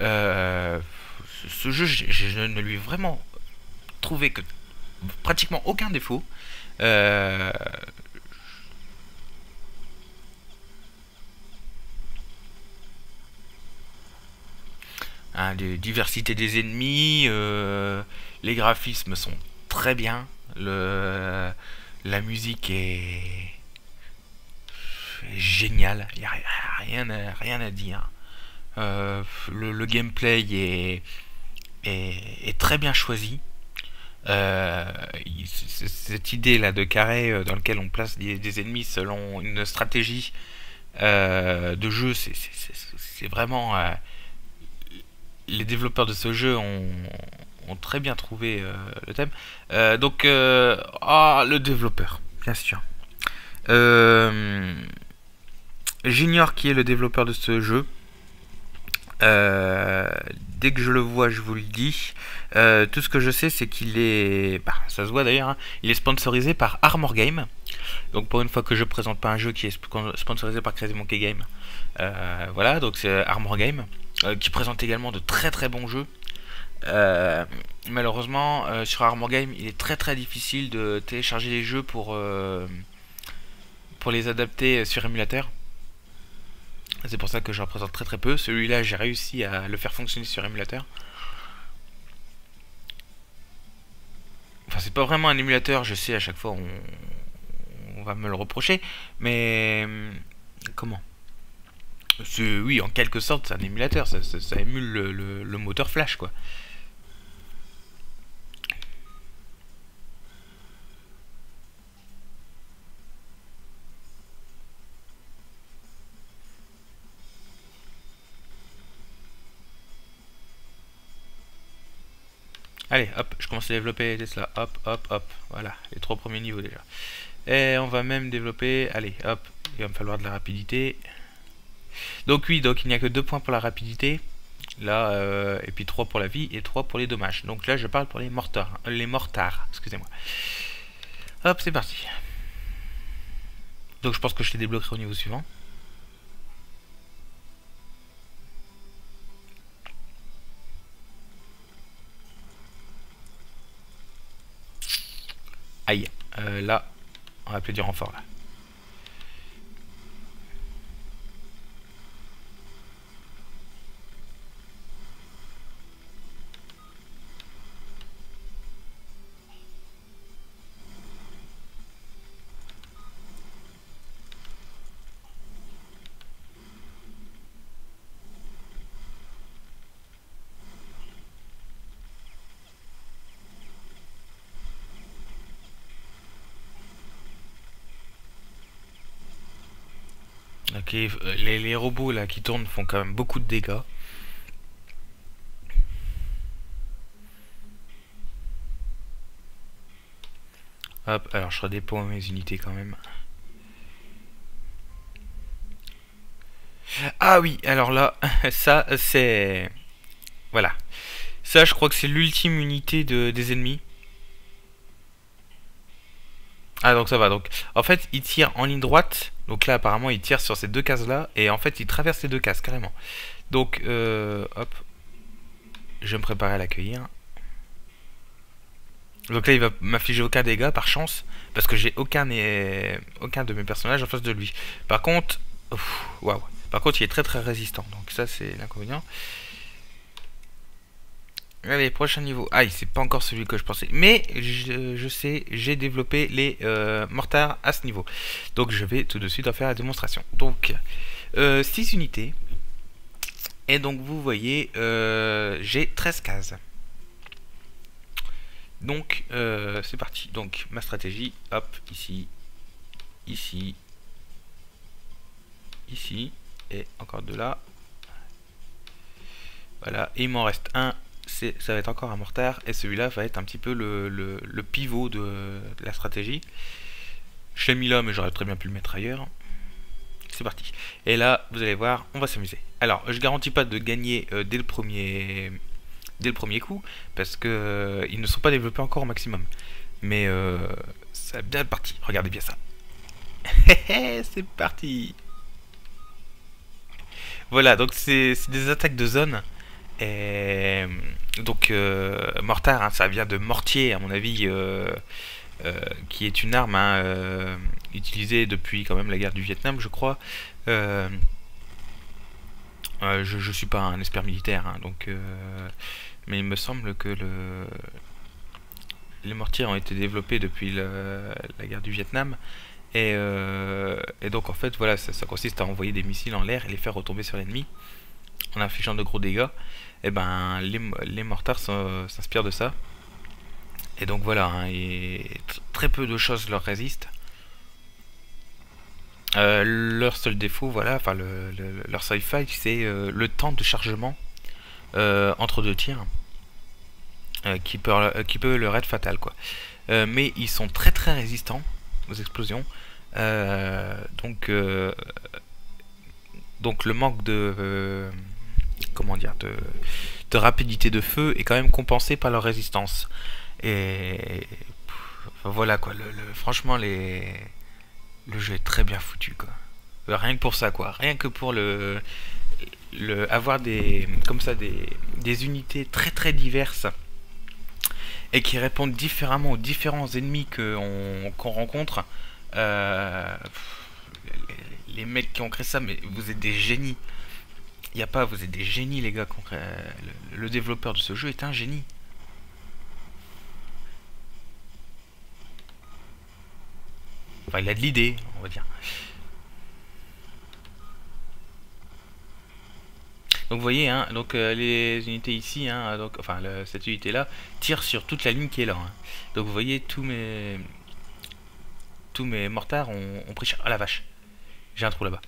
C: Euh, ce jeu, je, ne lui ai vraiment trouvé que pratiquement aucun défaut. Euh, hein, diversité des ennemis, euh, les graphismes sont très bien. Le, la musique est géniale, il n'y a rien à, rien à dire. Euh, le, gameplay est, est, très bien choisi. Euh, cette idée là de carré euh, dans lequel on place des, ennemis selon une stratégie de jeu, c'est vraiment les développeurs de ce jeu ont, très bien trouvé euh, le thème. Euh, donc, euh, ah, le développeur, bien sûr. J'ignore qui est le développeur de ce jeu. Dès que je le vois, je vous le dis. tout ce que je sais, c'est qu'il est, bah, ça se voit d'ailleurs, hein, il est sponsorisé par Armor Game. Donc pour une fois que je présente pas un jeu qui est sponsorisé par Crazy Monkey Game, voilà, donc c'est Armor Game, qui présente également de très très bons jeux. Euh, malheureusement, euh, sur Armor Game, il est très très difficile de télécharger les jeux pour, euh, pour les adapter sur émulateur. C'est pour ça que je représente très très peu. Celui-là, j'ai réussi à le faire fonctionner sur émulateur. Enfin, c'est pas vraiment un émulateur, je sais, à chaque fois on, va me le reprocher. Mais comment? Oui, en quelque sorte, c'est un émulateur. Ça, émule le moteur Flash, quoi. Allez, hop, je commence à développer Tesla. Hop, hop, hop. Voilà, les trois premiers niveaux déjà. Et on va même développer... Allez, hop, il va me falloir de la rapidité. Donc oui, donc il n'y a que deux points pour la rapidité. Là, euh, et puis trois pour la vie et trois pour les dommages. Donc là, je parle pour les mortards. les mortards, excusez-moi. Hop, c'est parti. Donc je pense que je les débloquerai au niveau suivant. Aïe. Euh, là, on va appeler du renfort là. Euh, les, robots là qui tournent font quand même beaucoup de dégâts. Hop, alors je redéploie mes unités quand même. Ah oui, alors là, (laughs) ça c'est... Voilà. Ça je crois que c'est l'ultime unité de, des ennemis. Ah donc ça va, donc en fait il tire en ligne droite donc là, apparemment, il tire sur ces deux cases-là. Et en fait, il traverse les deux cases, carrément. Donc, euh, hop. Je vais me préparer à l'accueillir. Donc là, il va m'affliger aucun dégât, par chance. Parce que j'ai aucun, aucun de mes personnages en face de lui. Par contre... Waouh. Par contre, il est très très résistant. Donc ça, c'est l'inconvénient. Allez, prochain niveau. Ah, c'est pas encore celui que je pensais. Mais je, sais, j'ai développé les euh, mortards à ce niveau. Donc je vais tout de suite en faire la démonstration. Donc, 6 euh, unités. Et donc vous voyez, euh, j'ai 13 cases. Donc, c'est parti. Donc, ma stratégie, hop, ici, ici, ici, et encore de là. Voilà, et il m'en reste un ça va être encore un mortar, et celui-là va être un petit peu le, pivot de, la stratégie. Je l'ai mis là, mais j'aurais très bien pu le mettre ailleurs. C'est parti. Et là, vous allez voir, on va s'amuser. Alors, je garantis pas de gagner euh, dès le premier dès le premier coup, parce que euh, ils ne sont pas développés encore au maximum. Mais euh, ça bien parti. Regardez bien ça. (laughs) c'est parti. Voilà, donc c'est des attaques de zone. Et donc euh, mortar, hein, ça vient de mortier à mon avis, euh, euh, qui est une arme hein, utilisée depuis quand même la guerre du Vietnam, je crois. je, je suis pas un expert militaire, hein, donc, mais il me semble que le, les mortiers ont été développés depuis la guerre du Vietnam. Et, donc en fait voilà ça, consiste à envoyer des missiles en l'air et les faire retomber sur l'ennemi en infligeant de gros dégâts et eh ben les, les mortars s'inspirent de ça. Et donc voilà, hein, très peu de choses leur résistent. Euh, leur seul défaut, voilà, enfin le, leur faille, c'est euh, le temps de chargement euh, entre deux tirs, qui, peut, qui peut leur être fatal, quoi. mais ils sont très très résistants aux explosions, donc donc le manque de comment dire, de, rapidité de feu est quand même compensé par leur résistance. Et voilà quoi, franchement les, le jeu est très bien foutu quoi. Rien que pour ça quoi, rien que pour le, le avoir des comme ça des, unités très très diverses et qui répondent différemment aux différents ennemis qu'on rencontre. Euh, les mecs qui ont créé ça, mais vous êtes des génies. Il a pas, vous êtes des génies les gars. Le, développeur de ce jeu est un génie. Enfin, il a de l'idée, on va dire. Donc vous voyez, hein, donc euh, les unités ici, hein, donc, enfin cette unité là, tire sur toute la ligne qui est là. Hein. Donc vous voyez tous mes tous mes mortards ont, ont pris cher. Ah la vache, j'ai un trou là-bas.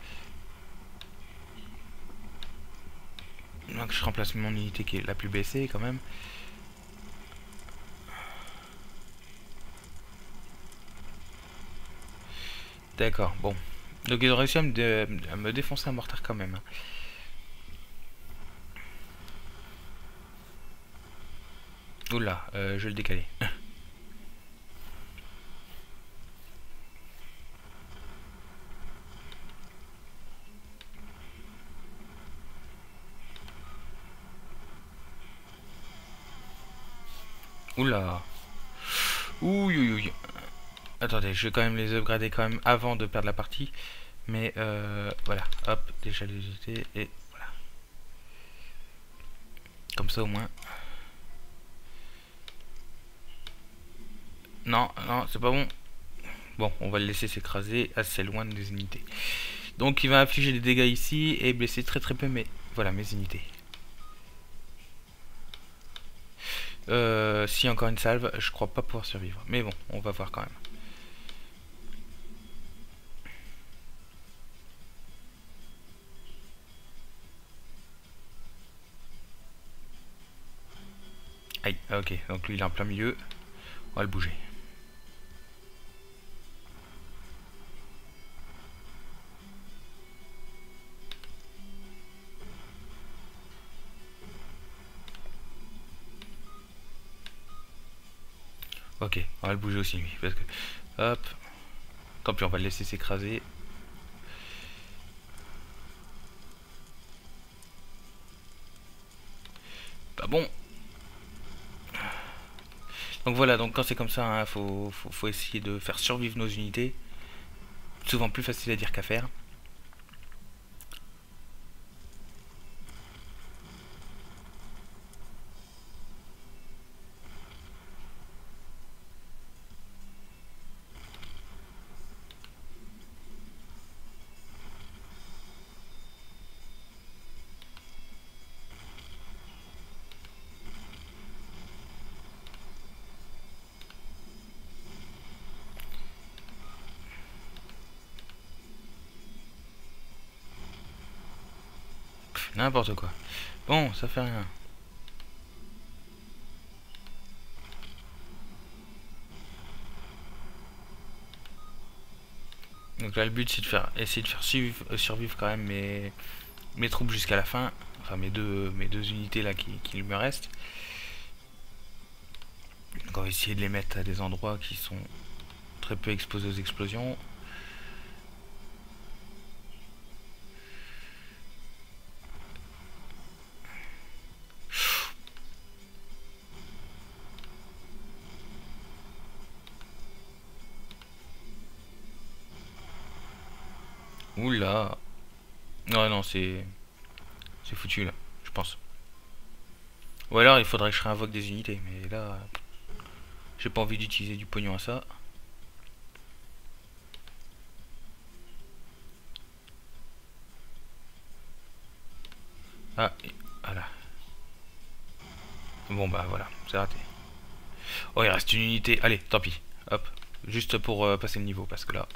C: Donc je remplace mon unité qui est la plus baissée quand même. D'accord, bon. Donc ils ont réussi à me, défoncer un mortar quand même. Oula, euh, je vais le décaler. Oula. Ouh, Attendez, je vais quand même les upgrader quand même avant de perdre la partie. Mais euh, voilà, hop, déjà les unités et voilà. Comme ça au moins. Non, non, c'est pas bon. Bon, on va le laisser s'écraser assez loin des unités. Donc il va infliger des dégâts ici et blesser très très peu mais voilà mes unités. Euh, si encore une salve, je crois pas pouvoir survivre. Mais bon, on va voir quand même. Aïe, ok, donc lui il est en plein milieu. On va le bouger. On va le bouger aussi lui. Parce que. Hop. Tant pis, on va le laisser s'écraser. Pas bon. Donc voilà, donc quand c'est comme ça, hein, faut, faut, essayer de faire survivre nos unités. Souvent plus facile à dire qu'à faire. N'importe quoi. Bon, ça fait rien. Donc là, le but, c'est de faire essayer de faire survivre, survivre quand même mes, mes troupes jusqu'à la fin. Enfin, mes deux, mes deux unités là qui, qui me restent. Donc on va essayer de les mettre à des endroits qui sont très peu exposés aux explosions. Non, non, c'est... C'est foutu, là, je pense. Ou alors, il faudrait que je réinvoque des unités, mais là... J'ai pas envie d'utiliser du pognon à ça. Ah, voilà. Bon bah voilà, c'est raté. Oh, il reste une unité. Allez, tant pis. Hop, juste pour euh, passer le niveau, parce que là...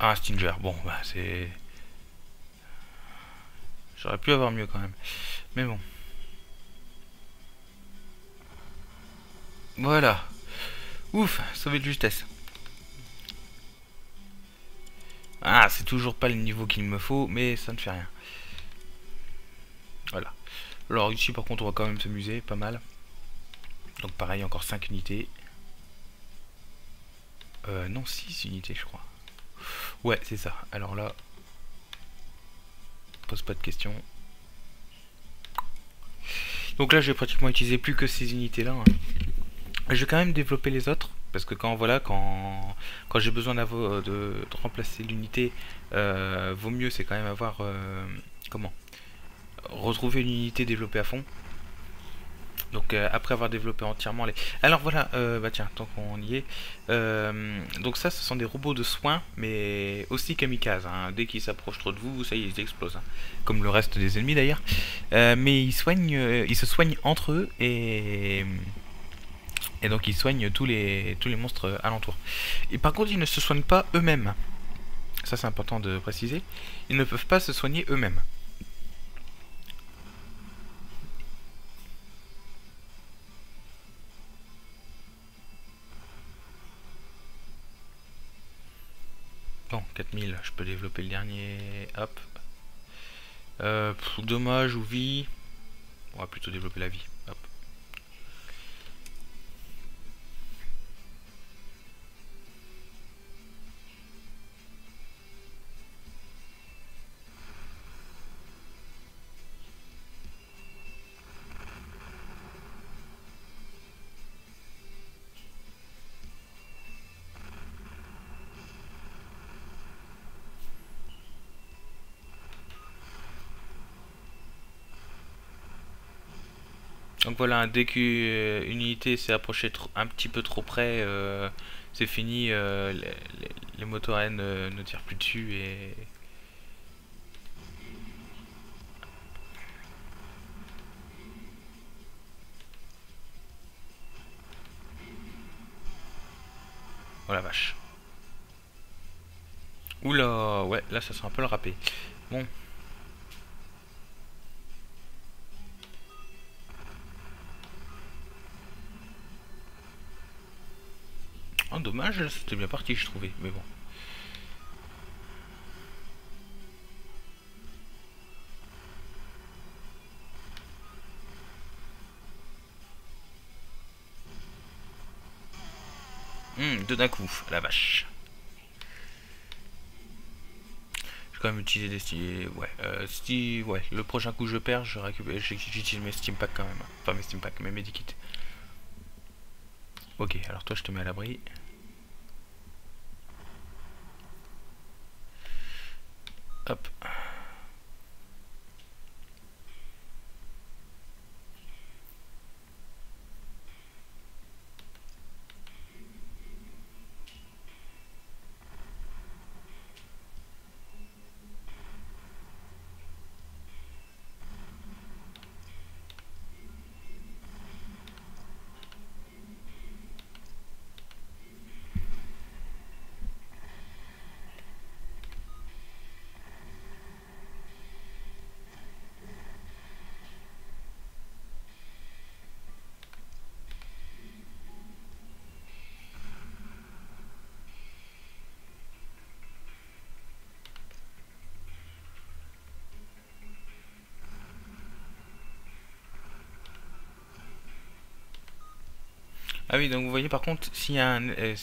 C: Ah, Stinger. Bon, bah c'est... J'aurais pu avoir mieux quand même. Mais bon. Voilà. Ouf, sauvé de justesse. Ah, c'est toujours pas le niveau qu'il me faut, mais ça ne fait rien. Voilà. Alors ici par contre on va quand même s'amuser, pas mal. Donc pareil, encore 5 unités. Euh, non, 6 unités je crois. Ouais, c'est ça. Alors là, pose pas de questions. Donc là, je vais pratiquement utiliser plus que ces unités là. Hein. Je vais quand même développer les autres. Parce que quand voilà, quand, quand j'ai besoin de, de, remplacer l'unité, euh, vaut mieux c'est quand même avoir euh, comment retrouver une unité développée à fond. Donc euh, après avoir développé entièrement les. Alors voilà, bah tiens, tant qu'on y est. donc ça, ce sont des robots de soins, mais aussi kamikazes. Hein. Dès qu'ils s'approchent trop de vous, ça y ils explosent. Hein. Comme le reste des ennemis d'ailleurs. mais ils soignent, ils se soignent entre eux et et donc ils soignent tous les, tous les monstres alentours. Et par contre, ils ne se soignent pas eux-mêmes. Ça, c'est important de préciser. Ils ne peuvent pas se soigner eux-mêmes. Bon, 4000, je peux développer le dernier. Hop. Euh, dommage ou vie. On va plutôt développer la vie. Voilà, dès qu'une euh, unité s'est approchée un petit peu trop près, euh, c'est fini, euh, les, les, ne tirent plus dessus et... Oh la vache. Oula, ouais, là ça sera un peu le râpé. Bon, Oh, dommage, c'était bien parti, je trouvais, mais bon. Hum, deux d'un coup, la vache. Je vais quand même utiliser des styles. Ouais, euh, ouais, le prochain coup je perds, je récupère, j'utilise mes steam packs quand même. Enfin, mes steam packs, mes medikits. Ok, alors toi je te mets à l'abri. Ah oui, donc vous voyez par contre, s'il y a un, euh,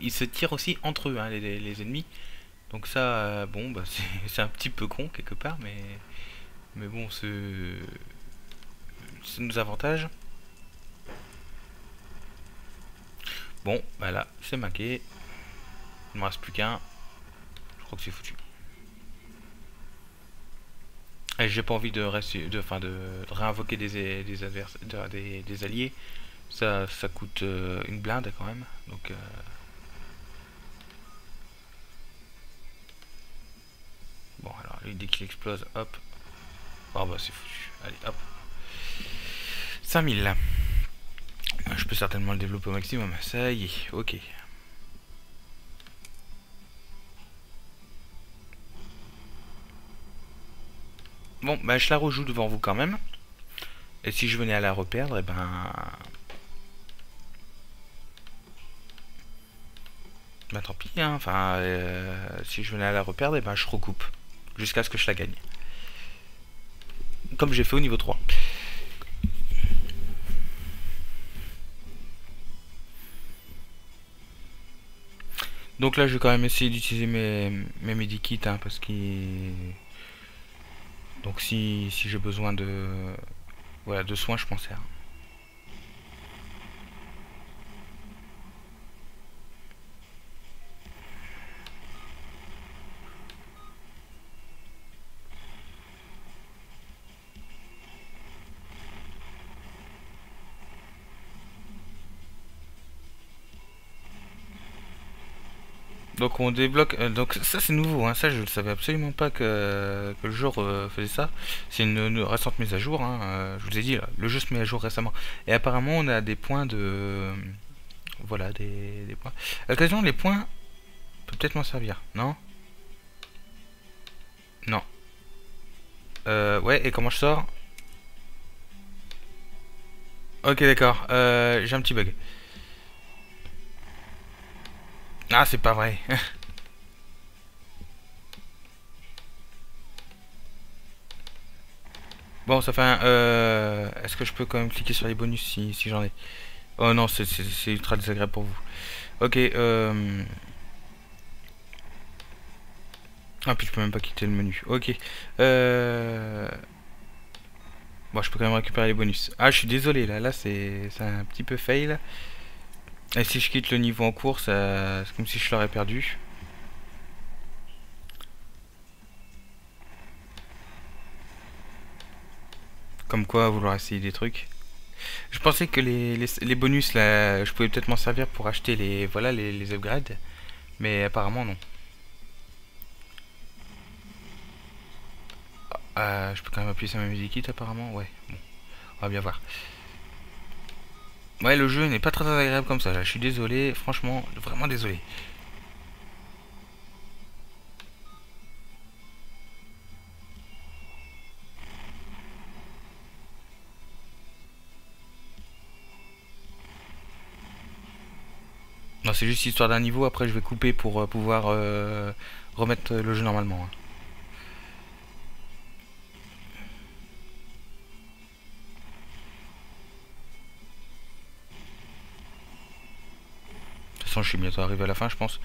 C: ils se tirent aussi entre eux, hein, les, les- ennemis. Donc ça, euh, bon, bah, (laughs) c'est un petit peu con quelque part, mais mais bon, c'est ça nous avantage. Bon, bah c'est marqué. Il me reste plus qu'un. Je crois que c'est foutu. J'ai pas envie de, rester- de, de réinvoquer des, des, des, des alliés. Ça, ça coûte euh, une blinde quand même. Donc, euh, Bon, alors lui, dès qu'il explose, hop. Oh bah c'est foutu. Allez, hop. 5000. Je peux certainement le développer au maximum. Ça y est, ok. Bon, bah je la rejoue devant vous quand même. Et si je venais à la reperdre, et ben... Bah tant pis, hein. Enfin, euh, si je venais à la reperdre, et ben je recoupe. Jusqu'à ce que je la gagne. Comme j'ai fait au niveau 3. Donc là, je vais quand même essayer d'utiliser mes, mes medikits, hein, parce qu'il... Donc si, si j'ai besoin de... Voilà, de soins, je m'en sers. Donc on débloque. euh, donc ça c'est nouveau, hein, ça je ne savais absolument pas que, le jeu faisait ça. C'est une, récente mise à jour. Hein, euh, je vous ai dit, là, le jeu se met à jour récemment. Et apparemment on a des points de. Voilà, des, des points. L'occasion, les points peut peut-être m'en servir, non? Non. Euh, ouais, et comment je sors? Ok, d'accord. J'ai un petit bug. Ah, c'est pas vrai. (laughs) bon, ça fait un... Euh, Est-ce que je peux quand même cliquer sur les bonus si, si j'en ai? Oh non, c'est- ultra désagréable pour vous. Ok, euh... Ah, puis je peux même pas quitter le menu. Ok. Euh... Bon, je peux quand même récupérer les bonus. Ah, je suis désolé, là, là, c'est un petit peu fail. Et si je quitte le niveau en cours, c'est comme si je l'aurais perdu. Comme quoi, vouloir essayer des trucs. Je pensais que les, les, bonus, là, je pouvais peut-être m'en servir pour acheter les, voilà, les, les upgrades. Mais apparemment, non. Ah, je peux quand même appuyer sur ma musique apparemment. Ouais, bon. On va bien voir. Ouais, le jeu n'est pas très agréable comme ça. Là. Je suis désolé, franchement, vraiment désolé. Non, c'est juste histoire d'un niveau. Après, je vais couper pour euh, pouvoir euh, remettre le jeu normalement. hein. Façon, je suis bientôt arrivé à la fin, je pense.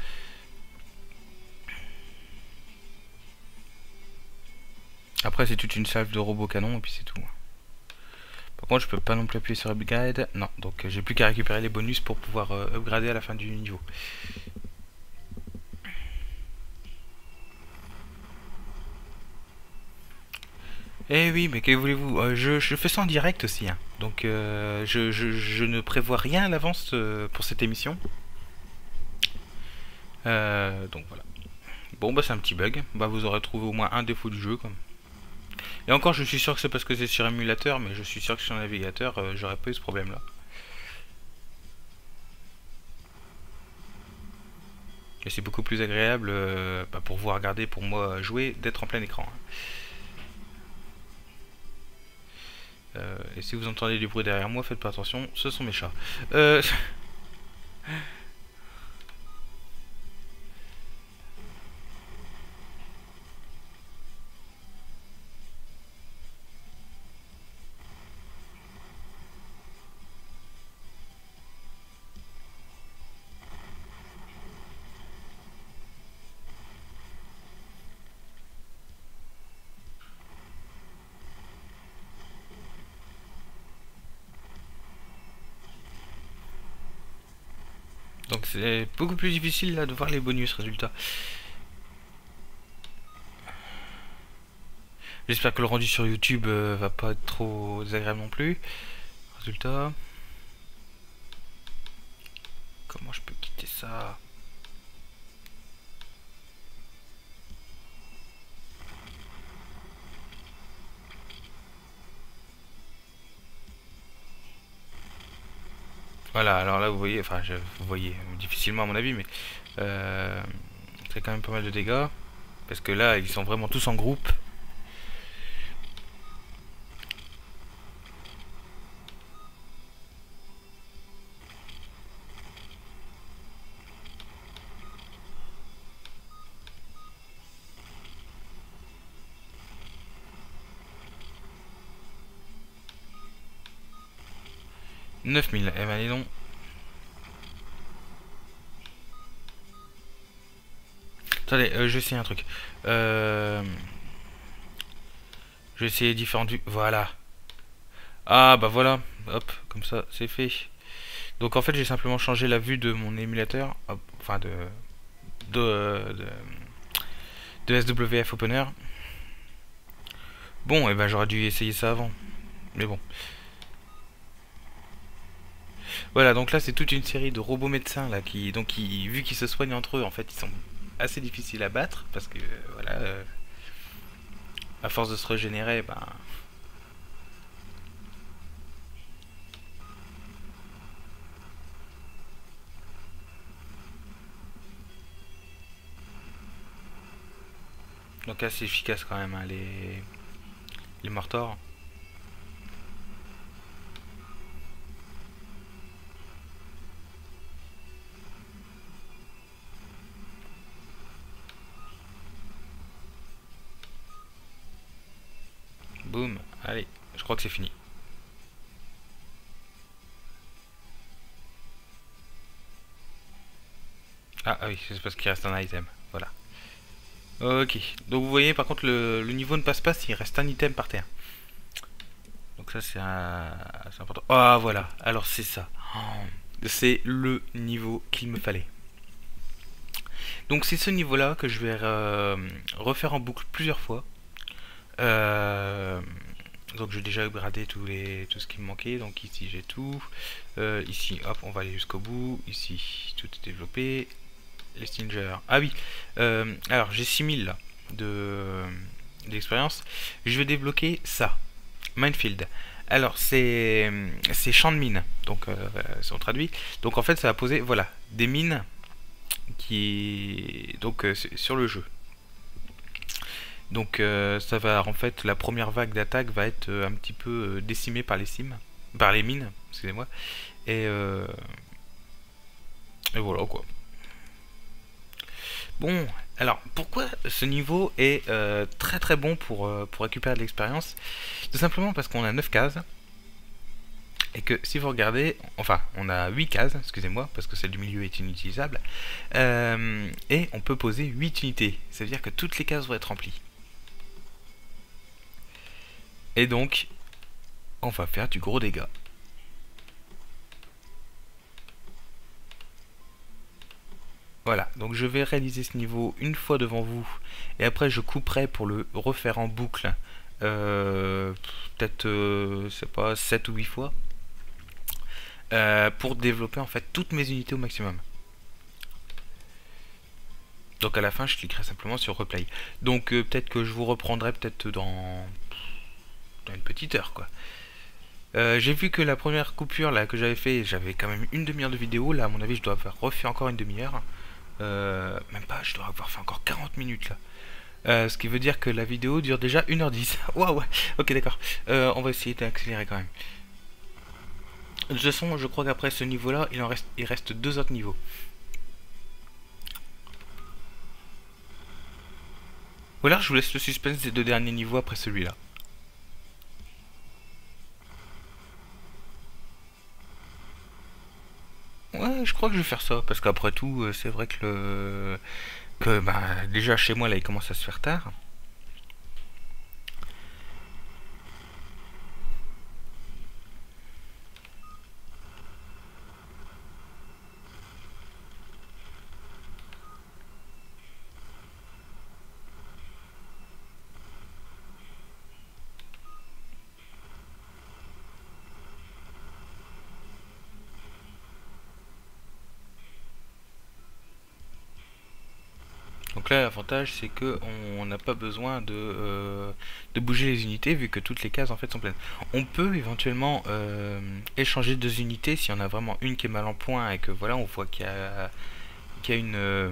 C: Après, c'est toute une salve de robots canons et puis c'est tout. Par contre, je peux pas non plus appuyer sur upgrade. Non, donc euh, j'ai plus qu'à récupérer les bonus pour pouvoir euh, upgrader à la fin du niveau. Eh oui, mais que voulez-vous? Euh, je, fais ça en direct aussi, hein. donc euh, je, je- ne prévois rien à l'avance pour cette émission. Euh, donc voilà. Bon, bah c'est un petit bug. Bah vous aurez trouvé au moins un défaut du jeu, comme. Et encore, je suis sûr que c'est parce que c'est sur émulateur, mais je suis sûr que sur navigateur, euh, j'aurais pas eu ce problème-là. Et c'est beaucoup plus agréable euh, bah, pour vous regarder, pour moi jouer, d'être en plein écran. Euh, et si vous entendez du bruit derrière moi, faites pas attention, ce sont mes chats. (laughs) c'est beaucoup plus difficile là de voir les bonus résultats. J'espère que le rendu sur YouTube euh, va pas être trop désagréable non plus. Résultat. Comment je peux quitter ça? Voilà, alors là vous voyez, enfin je, vous voyez difficilement à mon avis, mais euh, c'est quand même pas mal de dégâts. Parce que là, ils sont vraiment tous en groupe. 9000, eh ben dis donc. Attendez, euh, je essayer un truc. Euh... Je vais essayer différentes vues. Voilà. Ah bah voilà. Hop, comme ça, c'est fait. Donc en fait, j'ai simplement changé la vue de mon émulateur. enfin de... De, de... de SWF Opener. Bon, et eh ben j'aurais dû essayer ça avant. Mais bon. Voilà, donc là c'est toute une série de robots médecins là qui, donc vu qu'ils se soignent entre eux, en fait, ils sont assez difficiles à battre parce que voilà, euh, à force de se régénérer, ben. Donc assez efficace quand même hein, les les mortors. Boum. Allez, je crois que c'est fini. Ah, ah oui, c'est parce qu'il reste un item. Voilà. Ok. Donc vous voyez, par contre, le, niveau ne passe pas s'il reste un item par terre. Donc ça, c'est important. Ah, voilà. Alors, c'est ça. c'est le niveau qu'il me fallait. Donc c'est ce niveau-là que je vais euh, refaire en boucle plusieurs fois. Euh, donc j'ai déjà upgradé tous les, tout ce qui me manquait. Donc ici j'ai tout. Euh, ici, hop, on va aller jusqu'au bout. Ici, tout est développé. Les Stinger. Ah oui. Euh, alors j'ai 6000 de d'expérience. Je vais débloquer ça. Minefield. Alors c'est champ de mine. Donc si on traduit. Donc en fait ça va poser voilà des mines qui donc sur le jeu. Donc euh, ça va en fait la première vague d'attaque va être euh, un petit peu euh, décimée par les cimes, par les mines, excusez-moi. Et, et voilà quoi. Bon, alors pourquoi ce niveau est très très bon pour, pour récupérer de l'expérience? Tout simplement parce qu'on a 9 cases. Et que si vous regardez, enfin on a 8 cases, excusez-moi, parce que celle du milieu est inutilisable. et on peut poser 8 unités. Ça veut dire que toutes les cases vont être remplies. Et donc, on va faire du gros dégât. Voilà, donc je vais réaliser ce niveau une fois devant vous, et après je couperai pour le refaire en boucle, euh, peut-être, euh, c'est pas, 7 ou 8 fois, euh, pour développer en fait toutes mes unités au maximum. Donc à la fin, je cliquerai simplement sur replay. Donc peut-être que je vous reprendrai peut-être dans une petite heure quoi. Euh, j'ai vu que la première coupure là que j'avais fait, j'avais quand même une demi-heure de vidéo. Là, à mon avis, je dois avoir refait encore une demi-heure. Euh, même pas, je dois avoir fait encore 40 minutes là. Euh, ce qui veut dire que la vidéo dure déjà 1h10. (laughs) Waouh, ok, d'accord. on va essayer d'accélérer quand même. De toute façon, je crois qu'après ce niveau là, il en reste, il reste deux autres niveaux. Voilà, je vous laisse le suspense des deux derniers niveaux après celui-là. Ouais, je crois que je vais faire ça, parce qu'après tout, euh, c'est vrai que le... que bah, déjà chez moi là il commence à se faire tard. Donc là, c'est que on n'a pas besoin de, euh, de bouger les unités, vu que toutes les cases en fait sont pleines. On peut éventuellement euh, échanger deux unités si on a vraiment une qui est mal en point et que voilà, on voit qu'il y a, qu'il y a une... euh,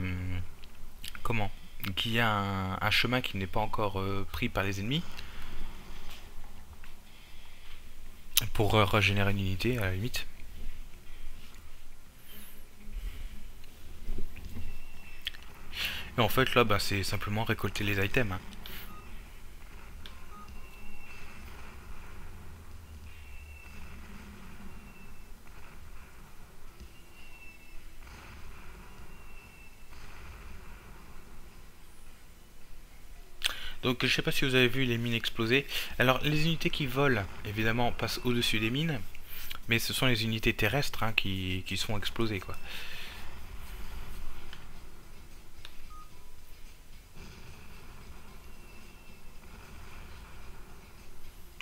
C: comment Qu'il y a un, chemin qui n'est pas encore pris par les ennemis. Pour régénérer une unité, à la limite. Et en fait, là, bah, c'est simplement récolter les items. hein. Donc je sais pas si vous avez vu les mines exploser. Alors les unités qui volent, évidemment, passent au-dessus des mines. Mais ce sont les unités terrestres hein, qui, qui sont explosées quoi.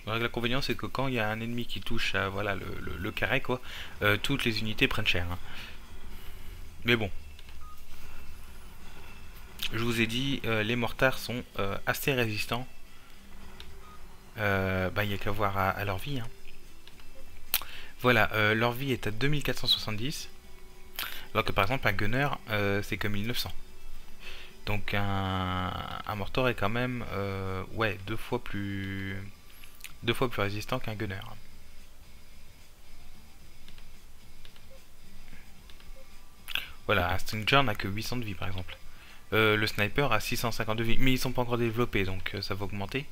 C: L'inconvénient c'est que quand il y a un ennemi qui touche à, voilà, le, carré quoi, euh, toutes les unités prennent cher. hein. Mais bon. Je vous ai dit, euh, les mortards sont euh, assez résistants. Euh, bah, il n'y a qu'à voir à, leur vie. hein. Voilà, euh, leur vie est à 2470. Alors que par exemple, un gunner, euh, c'est que 1900. Donc un, un mortar est quand même euh, ouais, deux fois plus deux fois plus résistant qu'un gunner. Voilà, un Stinger n'a que 800 de vie par exemple. Euh, le sniper a 650 de vie, mais ils sont pas encore développés, donc euh, ça va augmenter.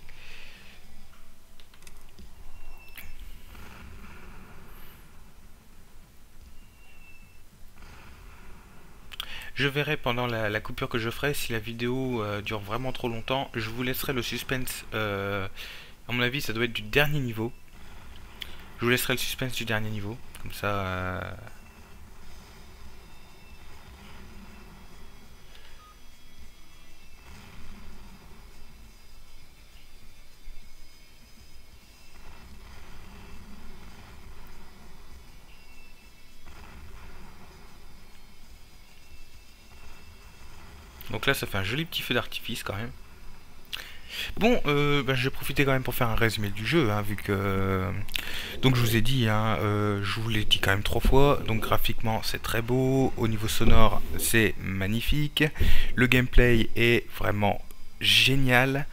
C: Je verrai pendant la, coupure que je ferai si la vidéo euh, dure vraiment trop longtemps. Je vous laisserai le suspense. À mon avis, ça doit être du dernier niveau. Je vous laisserai le suspense du dernier niveau. Comme ça. euh, Donc là, ça fait un joli petit feu d'artifice quand même. Bon, euh, bah, je vais profiter quand même pour faire un résumé du jeu, hein, vu que... Donc je vous ai dit, hein, euh, je vous l'ai dit quand même trois fois, donc graphiquement c'est très beau, au niveau sonore c'est magnifique, le gameplay est vraiment génial,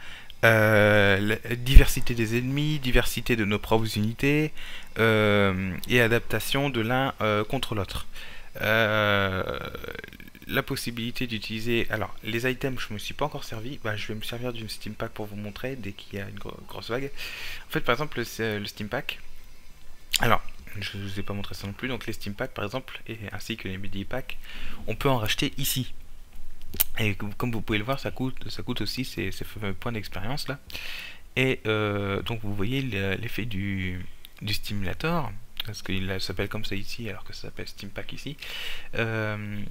C: euh, diversité des ennemis, diversité de nos propres unités, euh, et adaptation de l'un contre l'autre. La possibilité d'utiliser. Alors, les items, je me suis pas encore servi. Bah, je vais me servir d'une Steam Pack pour vous montrer dès qu'il y a une gro- grosse vague. En fait, par exemple, le, le Steam Pack. Alors, je ne vous ai pas montré ça non plus. Donc, les Steam Pack, par exemple, et ainsi que les Medi Pack, on peut en racheter ici. Et comme vous pouvez le voir, ça coûte, ça coûte aussi ces, fameux points d'expérience là. Et euh, donc, vous voyez le- l'effet du, du stimulator. Parce qu'il s'appelle comme ça ici, alors que ça s'appelle Steam Pack ici. Euh,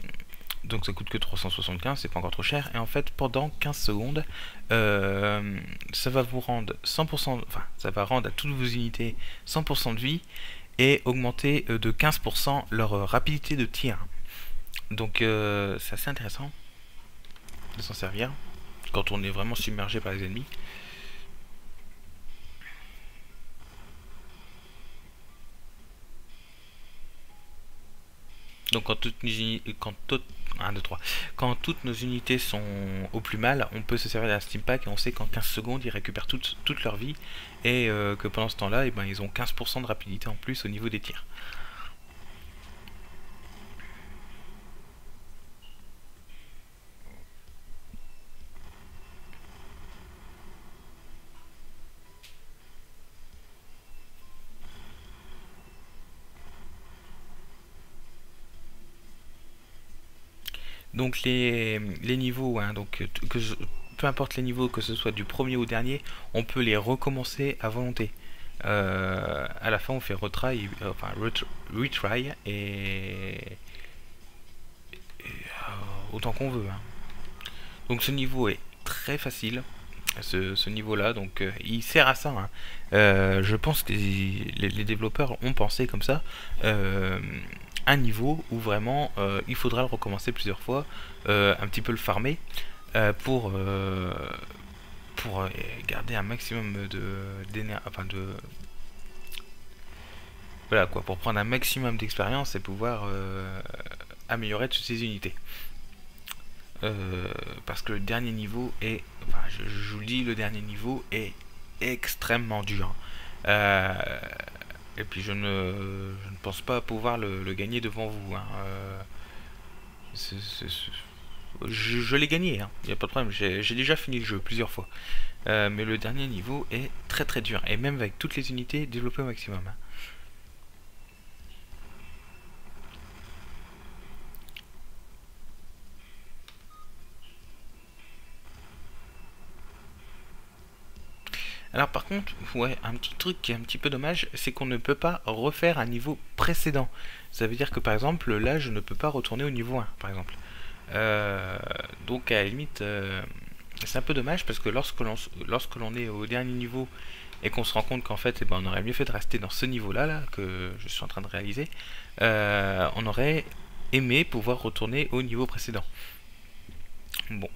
C: donc ça coûte que 375, c'est pas encore trop cher. Et en fait, pendant 15 secondes, euh, ça va vous rendre 100%, enfin, ça va rendre à toutes vos unités 100% de vie et augmenter euh, de 15% leur euh, rapidité de tir. Donc euh, c'est assez intéressant de s'en servir quand on est vraiment submergé par les ennemis. Donc quand toutes quand toutes 1, 2, 3. Quand toutes nos unités sont au plus mal, on peut se servir d'un Steam Pack et on sait qu'en 15 secondes, ils récupèrent toute, leur vie et euh, que pendant ce temps-là, eh ben, ils ont 15% de rapidité en plus au niveau des tirs. Donc les, les niveaux, hein, donc t- que peu importe les niveaux, que ce soit du premier au dernier, on peut les recommencer à volonté. Euh, à la fin, on fait retry, euh, enfin ret- retry et, et, euh, autant qu'on veut. hein. Donc ce niveau est très facile, ce, niveau-là, donc euh, il sert à ça. hein. Euh, je pense que les, développeurs ont pensé comme ça. euh, un niveau où vraiment il faudra le recommencer plusieurs fois, un petit peu le farmer, pour pour garder un maximum de d'énergie, enfin de voilà quoi, pour prendre un maximum d'expérience et pouvoir améliorer toutes ces unités. parce que le dernier niveau est, je, vous le dis, le dernier niveau est extrêmement dur. Euh, et puis je ne, pense pas pouvoir le, gagner devant vous. Hein. Euh, je, l'ai gagné, il hein. n'y a pas de problème. J'ai déjà fini le jeu plusieurs fois. Euh, mais le dernier niveau est très très dur. Et même avec toutes les unités développées au maximum. Hein. Alors par contre, ouais, un petit truc qui est un petit peu dommage, c'est qu'on ne peut pas refaire un niveau précédent. Ça veut dire que par exemple, là, je ne peux pas retourner au niveau 1, par exemple. Euh, donc à la limite, euh, c'est un peu dommage parce que lorsque l'on est au dernier niveau et qu'on se rend compte qu'en fait, eh ben, on aurait mieux fait de rester dans ce niveau-là, là, que je suis en train de réaliser, euh, on aurait aimé pouvoir retourner au niveau précédent. Bon,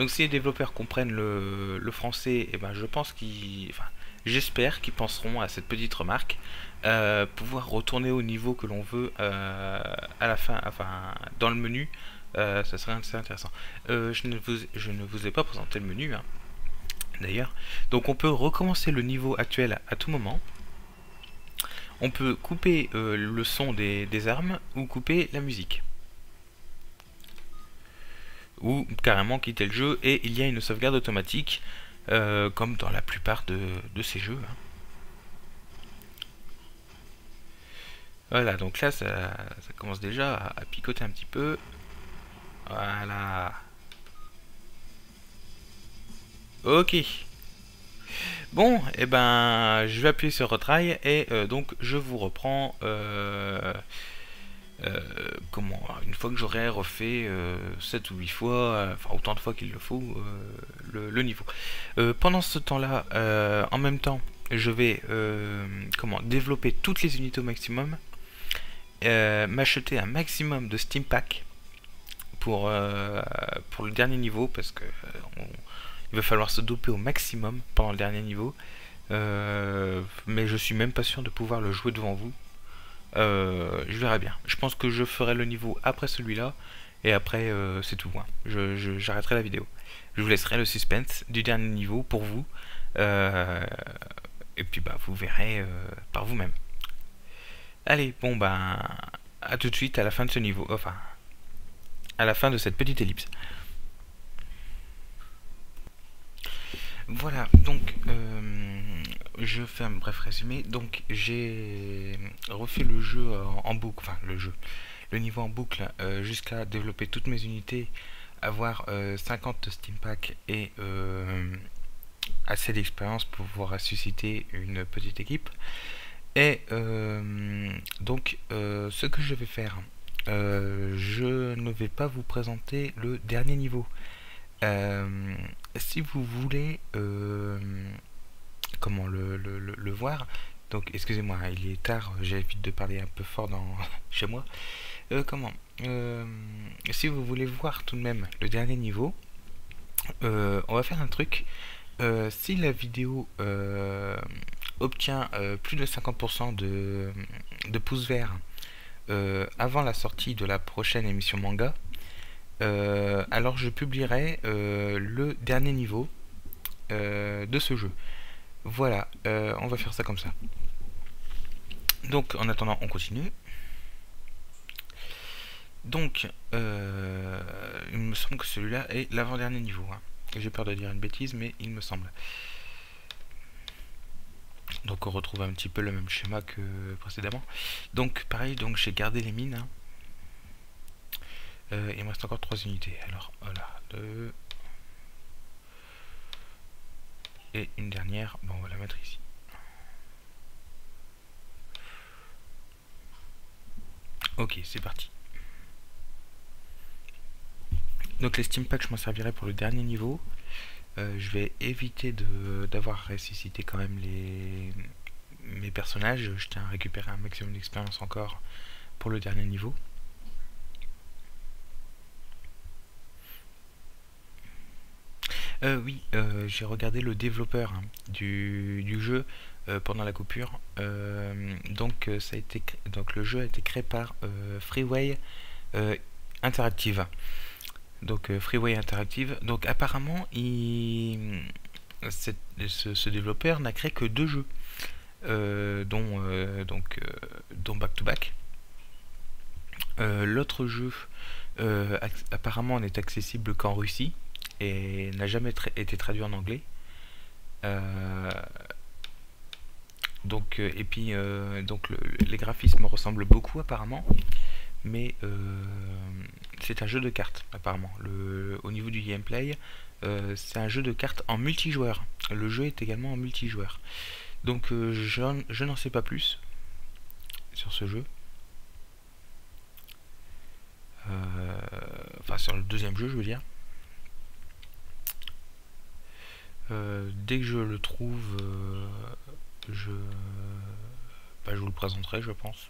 C: donc si les développeurs comprennent le, français, eh ben je pense qu'ils, enfin, j'espère qu'ils penseront à cette petite remarque, euh, pouvoir retourner au niveau que l'on veut euh, à la fin, enfin dans le menu, euh, ça serait assez intéressant. Je, ne vous, je ne vous ai pas présenté le menu, hein, d'ailleurs. Donc on peut recommencer le niveau actuel à tout moment. On peut couper le son des armes ou couper la musique ou carrément quitter le jeu et il y a une sauvegarde automatique euh, comme dans la plupart de, de ces jeux. Hein. Voilà, donc là ça, commence déjà à, à, picoter un petit peu. Voilà. Ok. Bon, et eh ben je vais appuyer sur retry et euh, donc je vous reprends euh, euh, comment une fois que j'aurai refait euh, 7 ou 8 fois, euh, enfin autant de fois qu'il le faut, euh, le, niveau. pendant ce temps-là, en même temps, je vais comment développer toutes les unités au maximum, m'acheter un maximum de Steam Pack pour, le dernier niveau, parce que il va falloir se doper au maximum pendant le dernier niveau. mais je suis même pas sûr de pouvoir le jouer devant vous euh, je verrai bien. Je pense que je ferai le niveau après celui-là. Et après, euh, c'est tout. Hein. J'arrêterai la vidéo. Je vous laisserai le suspense du dernier niveau pour vous. Euh, et puis, bah, vous verrez par vous-même. Allez, bon, ben, à tout de suite à la fin de ce niveau. Enfin, à la fin de cette petite ellipse. Voilà, donc, je fais un bref résumé. Donc, j'ai refait le jeu en boucle, enfin, le jeu, le niveau en boucle, euh, jusqu'à développer toutes mes unités, avoir euh, 50 Steam Pack et euh, assez d'expérience pour pouvoir ressusciter une petite équipe. Et euh, donc, ce que je vais faire, je ne vais pas vous présenter le dernier niveau. Euh, si vous voulez euh, comment le, voir, donc excusez-moi, il est tard, j'évite de parler un peu fort dans (laughs) chez moi. Euh, comment euh, Si vous voulez voir tout de même le dernier niveau, euh, on va faire un truc. Si la vidéo obtient plus de 50% de, de pouces verts avant la sortie de la prochaine émission manga, alors je publierai le dernier niveau de ce jeu. Voilà, euh, on va faire ça comme ça. Donc en attendant, on continue. Donc, euh, il me semble que celui-là est l'avant-dernier niveau. Hein. J'ai peur de dire une bêtise, mais il me semble. Donc on retrouve un petit peu le même schéma que précédemment. Donc pareil, donc j'ai gardé les mines. Hein. Euh, il me reste encore 3 unités. Alors voilà, 2. Et une dernière, bon on va la mettre ici. Ok, c'est parti. Donc les steam packs, je m'en servirai pour le dernier niveau. Euh, je vais éviter d'avoir ressuscité quand même les mes personnages. Je tiens à récupérer un maximum d'expérience encore pour le dernier niveau. Euh, oui, euh, j'ai regardé le développeur hein, du, jeu euh, pendant la coupure. Euh, donc, ça a été, donc le jeu a été créé par Freeway Interactive. Donc Freeway Interactive. Donc apparemment, ce, ce développeur n'a créé que deux jeux, dont donc dont Back to Back. L'autre jeu, apparemment, n'est accessible qu'en Russie et n'a jamais été traduit en anglais. Euh, donc, euh, et puis, euh, donc le- les graphismes ressemblent beaucoup apparemment, mais c'est un jeu de cartes apparemment. Le, au niveau du gameplay, c'est un jeu de cartes en multijoueur. Le jeu est également en multijoueur. Donc, j'en- je n'en sais pas plus sur ce jeu. Enfin, sur le deuxième jeu, je veux dire. Euh, dès que je le trouve, euh, je, bah, je vous le présenterai, je pense.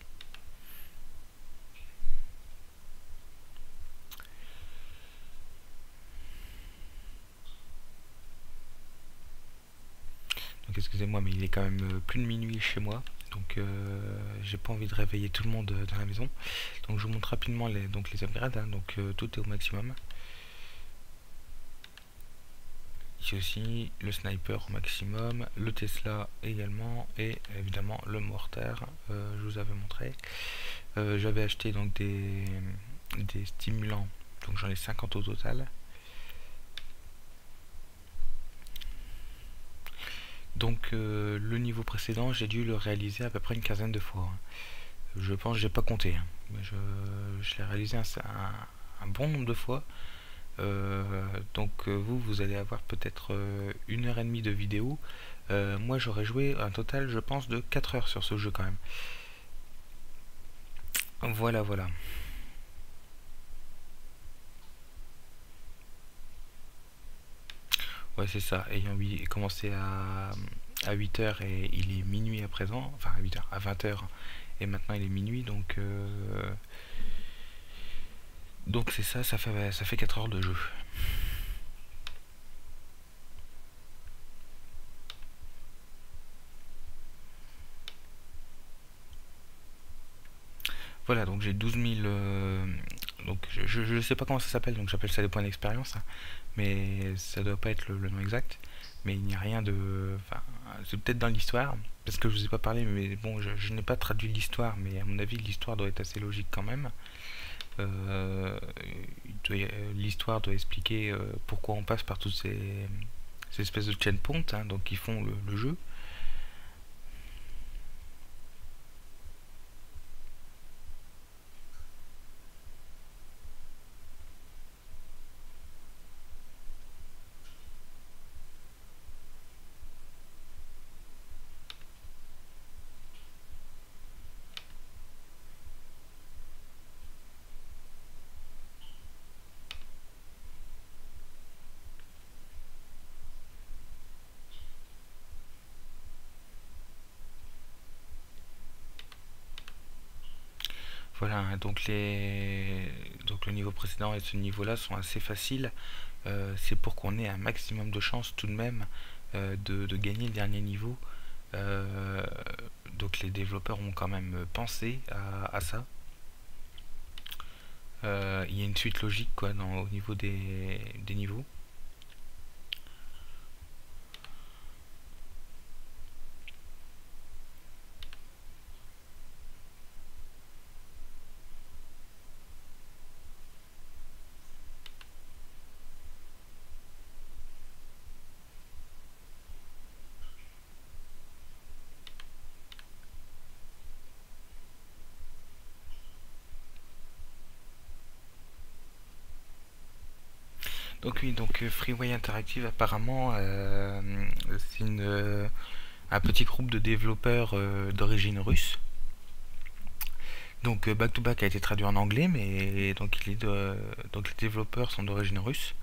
C: Donc excusez-moi, mais il est quand même euh, plus de minuit chez moi, donc j'ai pas envie de réveiller tout le monde dans la maison. Donc je vous montre rapidement les, donc les upgrades, hein, donc tout est au maximum. Ici aussi, le sniper au maximum, le Tesla également, et évidemment le mortaire, euh, je vous avais montré. Euh, J'avais acheté donc des, des stimulants, donc j'en ai 50 au total. Donc euh, le niveau précédent, j'ai dû le réaliser à peu près une quinzaine de fois. Je pense, j'ai pas compté, hein, je, je l'ai réalisé un bon nombre de fois. Euh, donc euh, vous, vous allez avoir peut-être euh, une heure et demie de vidéo. Moi, j'aurais joué un total, je pense, de 4 heures sur ce jeu quand même. Voilà, voilà. Ouais, c'est ça. Ayant commencé à, à 8 heures et il est minuit à présent, enfin à 8 heures, à 20 heures, et maintenant il est minuit, donc euh, donc c'est ça, ça fait ça fait 4 heures de jeu. Voilà, donc j'ai 12 000. euh, donc je, je sais pas comment ça s'appelle, donc j'appelle ça des points d'expérience, hein, mais ça doit pas être le, nom exact. Mais il n'y a rien de. Enfin, c'est peut-être dans l'histoire, parce que je vous ai pas parlé, mais bon, je n'ai pas traduit l'histoire, mais à mon avis, l'histoire doit être assez logique quand même. Euh, euh, l'histoire doit expliquer euh, pourquoi on passe par toutes ces, ces espèces de checkpoints, hein, donc qui font le jeu. Voilà, hein, donc les donc le niveau précédent et ce niveau-là sont assez faciles. Euh, c'est pour qu'on ait un maximum de chances tout de même euh, de, gagner le dernier niveau. Euh, donc les développeurs ont quand même pensé à, ça. Il y a une suite logique quoi au niveau des, des niveaux. Freeway Interactive apparemment euh, c'est euh, un petit groupe de développeurs euh, d'origine russe. Donc Back to Back a été traduit en anglais, mais donc, il est de- donc les développeurs sont d'origine russe.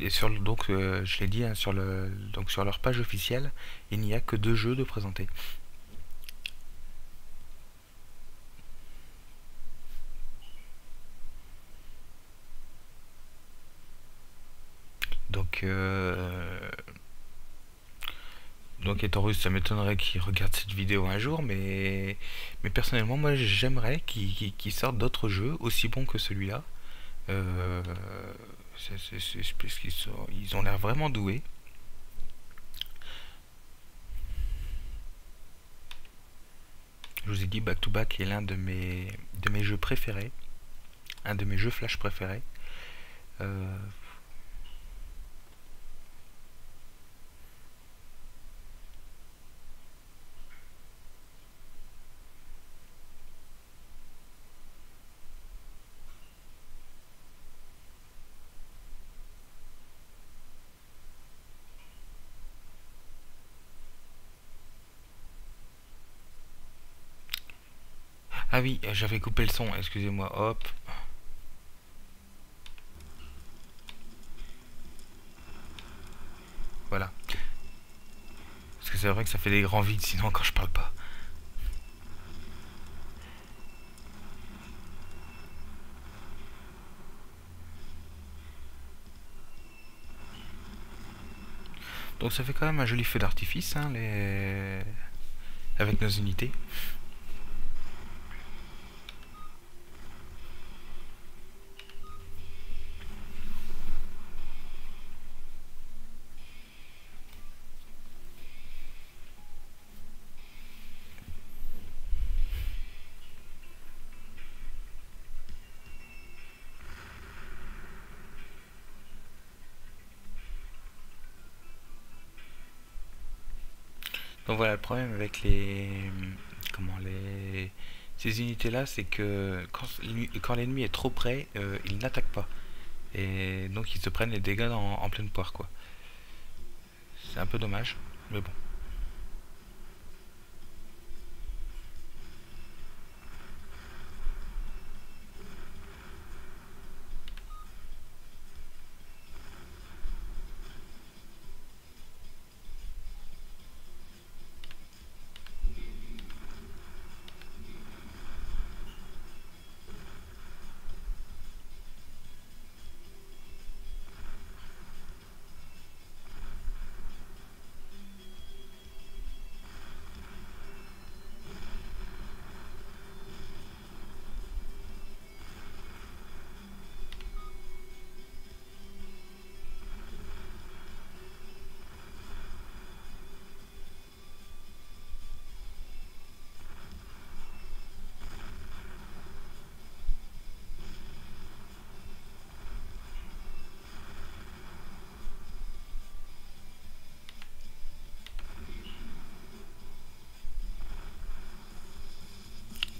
C: Et sur le- donc je l'ai dit hein, sur le donc sur leur page officielle, il n'y a que deux jeux de présentés. Donc, euh, donc étant russe, ça m'étonnerait qu'il regarde cette vidéo un jour, mais, mais personnellement, moi j'aimerais qu'il sorte d'autres jeux aussi bons que celui-là. Euh, ils ont l'air vraiment doués. Je vous ai dit, Back to Back est l'un de mes, de mes jeux préférés. Un de mes jeux flash préférés. Euh, Ah oui, j'avais coupé le son, excusez-moi, hop. Voilà. Parce que c'est vrai que ça fait des grands vides sinon quand je parle pas. Donc ça fait quand même un joli feu d'artifice, hein, les... avec nos unités. Problème avec les comment les ces unités là, c'est que quand, l'ennemi est trop près, euh, il n'attaque pas. Et donc ils se prennent les dégâts en pleine poire quoi. C'est un peu dommage, mais bon.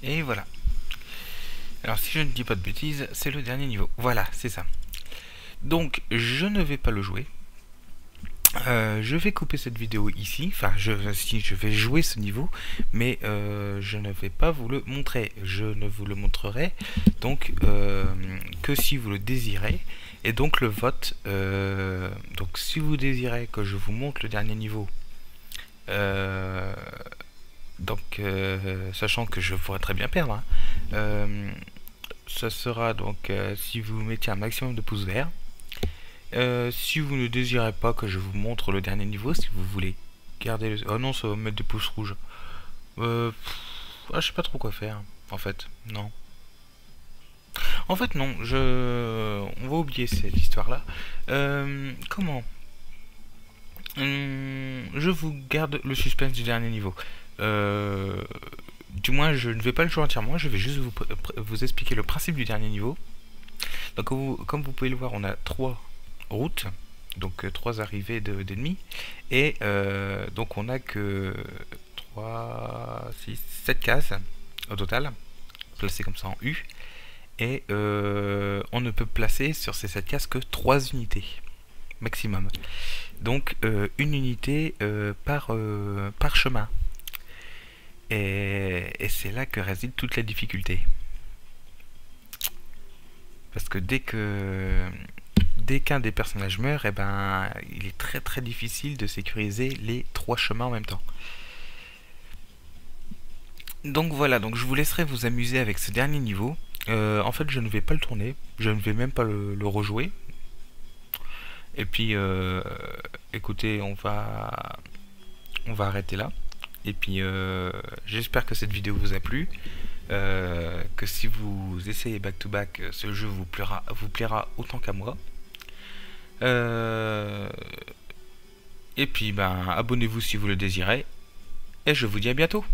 C: Et voilà. Alors si je ne dis pas de bêtises, c'est le dernier niveau. Voilà, c'est ça. Donc je ne vais pas le jouer. Euh, je vais couper cette vidéo ici, enfin je, si je vais jouer ce niveau, mais euh, je ne vais pas vous le montrer. Je ne vous le montrerai donc euh, que si vous le désirez. Et donc le vote, donc si vous désirez que je vous montre le dernier niveau, donc, euh, sachant que je pourrais très bien perdre, hein, euh, ça sera donc euh, si vous mettez un maximum de pouces verts. si vous ne désirez pas que je vous montre le dernier niveau, si vous voulez garder le... Oh non, ça va mettre des pouces rouges. Euh, ah, je sais pas trop quoi faire, en fait. Non. En fait, non. Je... On va oublier cette histoire-là. comment? Hum, Je vous garde le suspense du dernier niveau. Euh, du moins, je ne vais pas le jouer entièrement, je vais juste vous, vous expliquer le principe du dernier niveau. Donc, comme vous pouvez le voir, on a trois routes, donc euh, trois arrivées d'ennemis, et euh, donc on a que 3, 6, 7 cases au total, placées comme ça en U, et on ne peut placer sur ces 7 cases que 3 unités maximum. Donc une unité par, par chemin. Et, c'est là que réside toute la difficulté. Parce que dès que dès qu'un des personnages meurt, et eh ben, il est très très difficile de sécuriser les trois chemins en même temps. Donc voilà, donc je vous laisserai vous amuser avec ce dernier niveau. Euh, en fait, je ne vais pas le tourner, je ne vais même pas le, rejouer. Et puis, euh, écoutez, on va, on va arrêter là. Et puis, euh, j'espère que cette vidéo vous a plu. Euh, que si vous essayez back-to-back, ce jeu vous plaira, vous plaira autant qu'à moi. et puis, ben, abonnez-vous si vous le désirez. Et je vous dis à bientôt.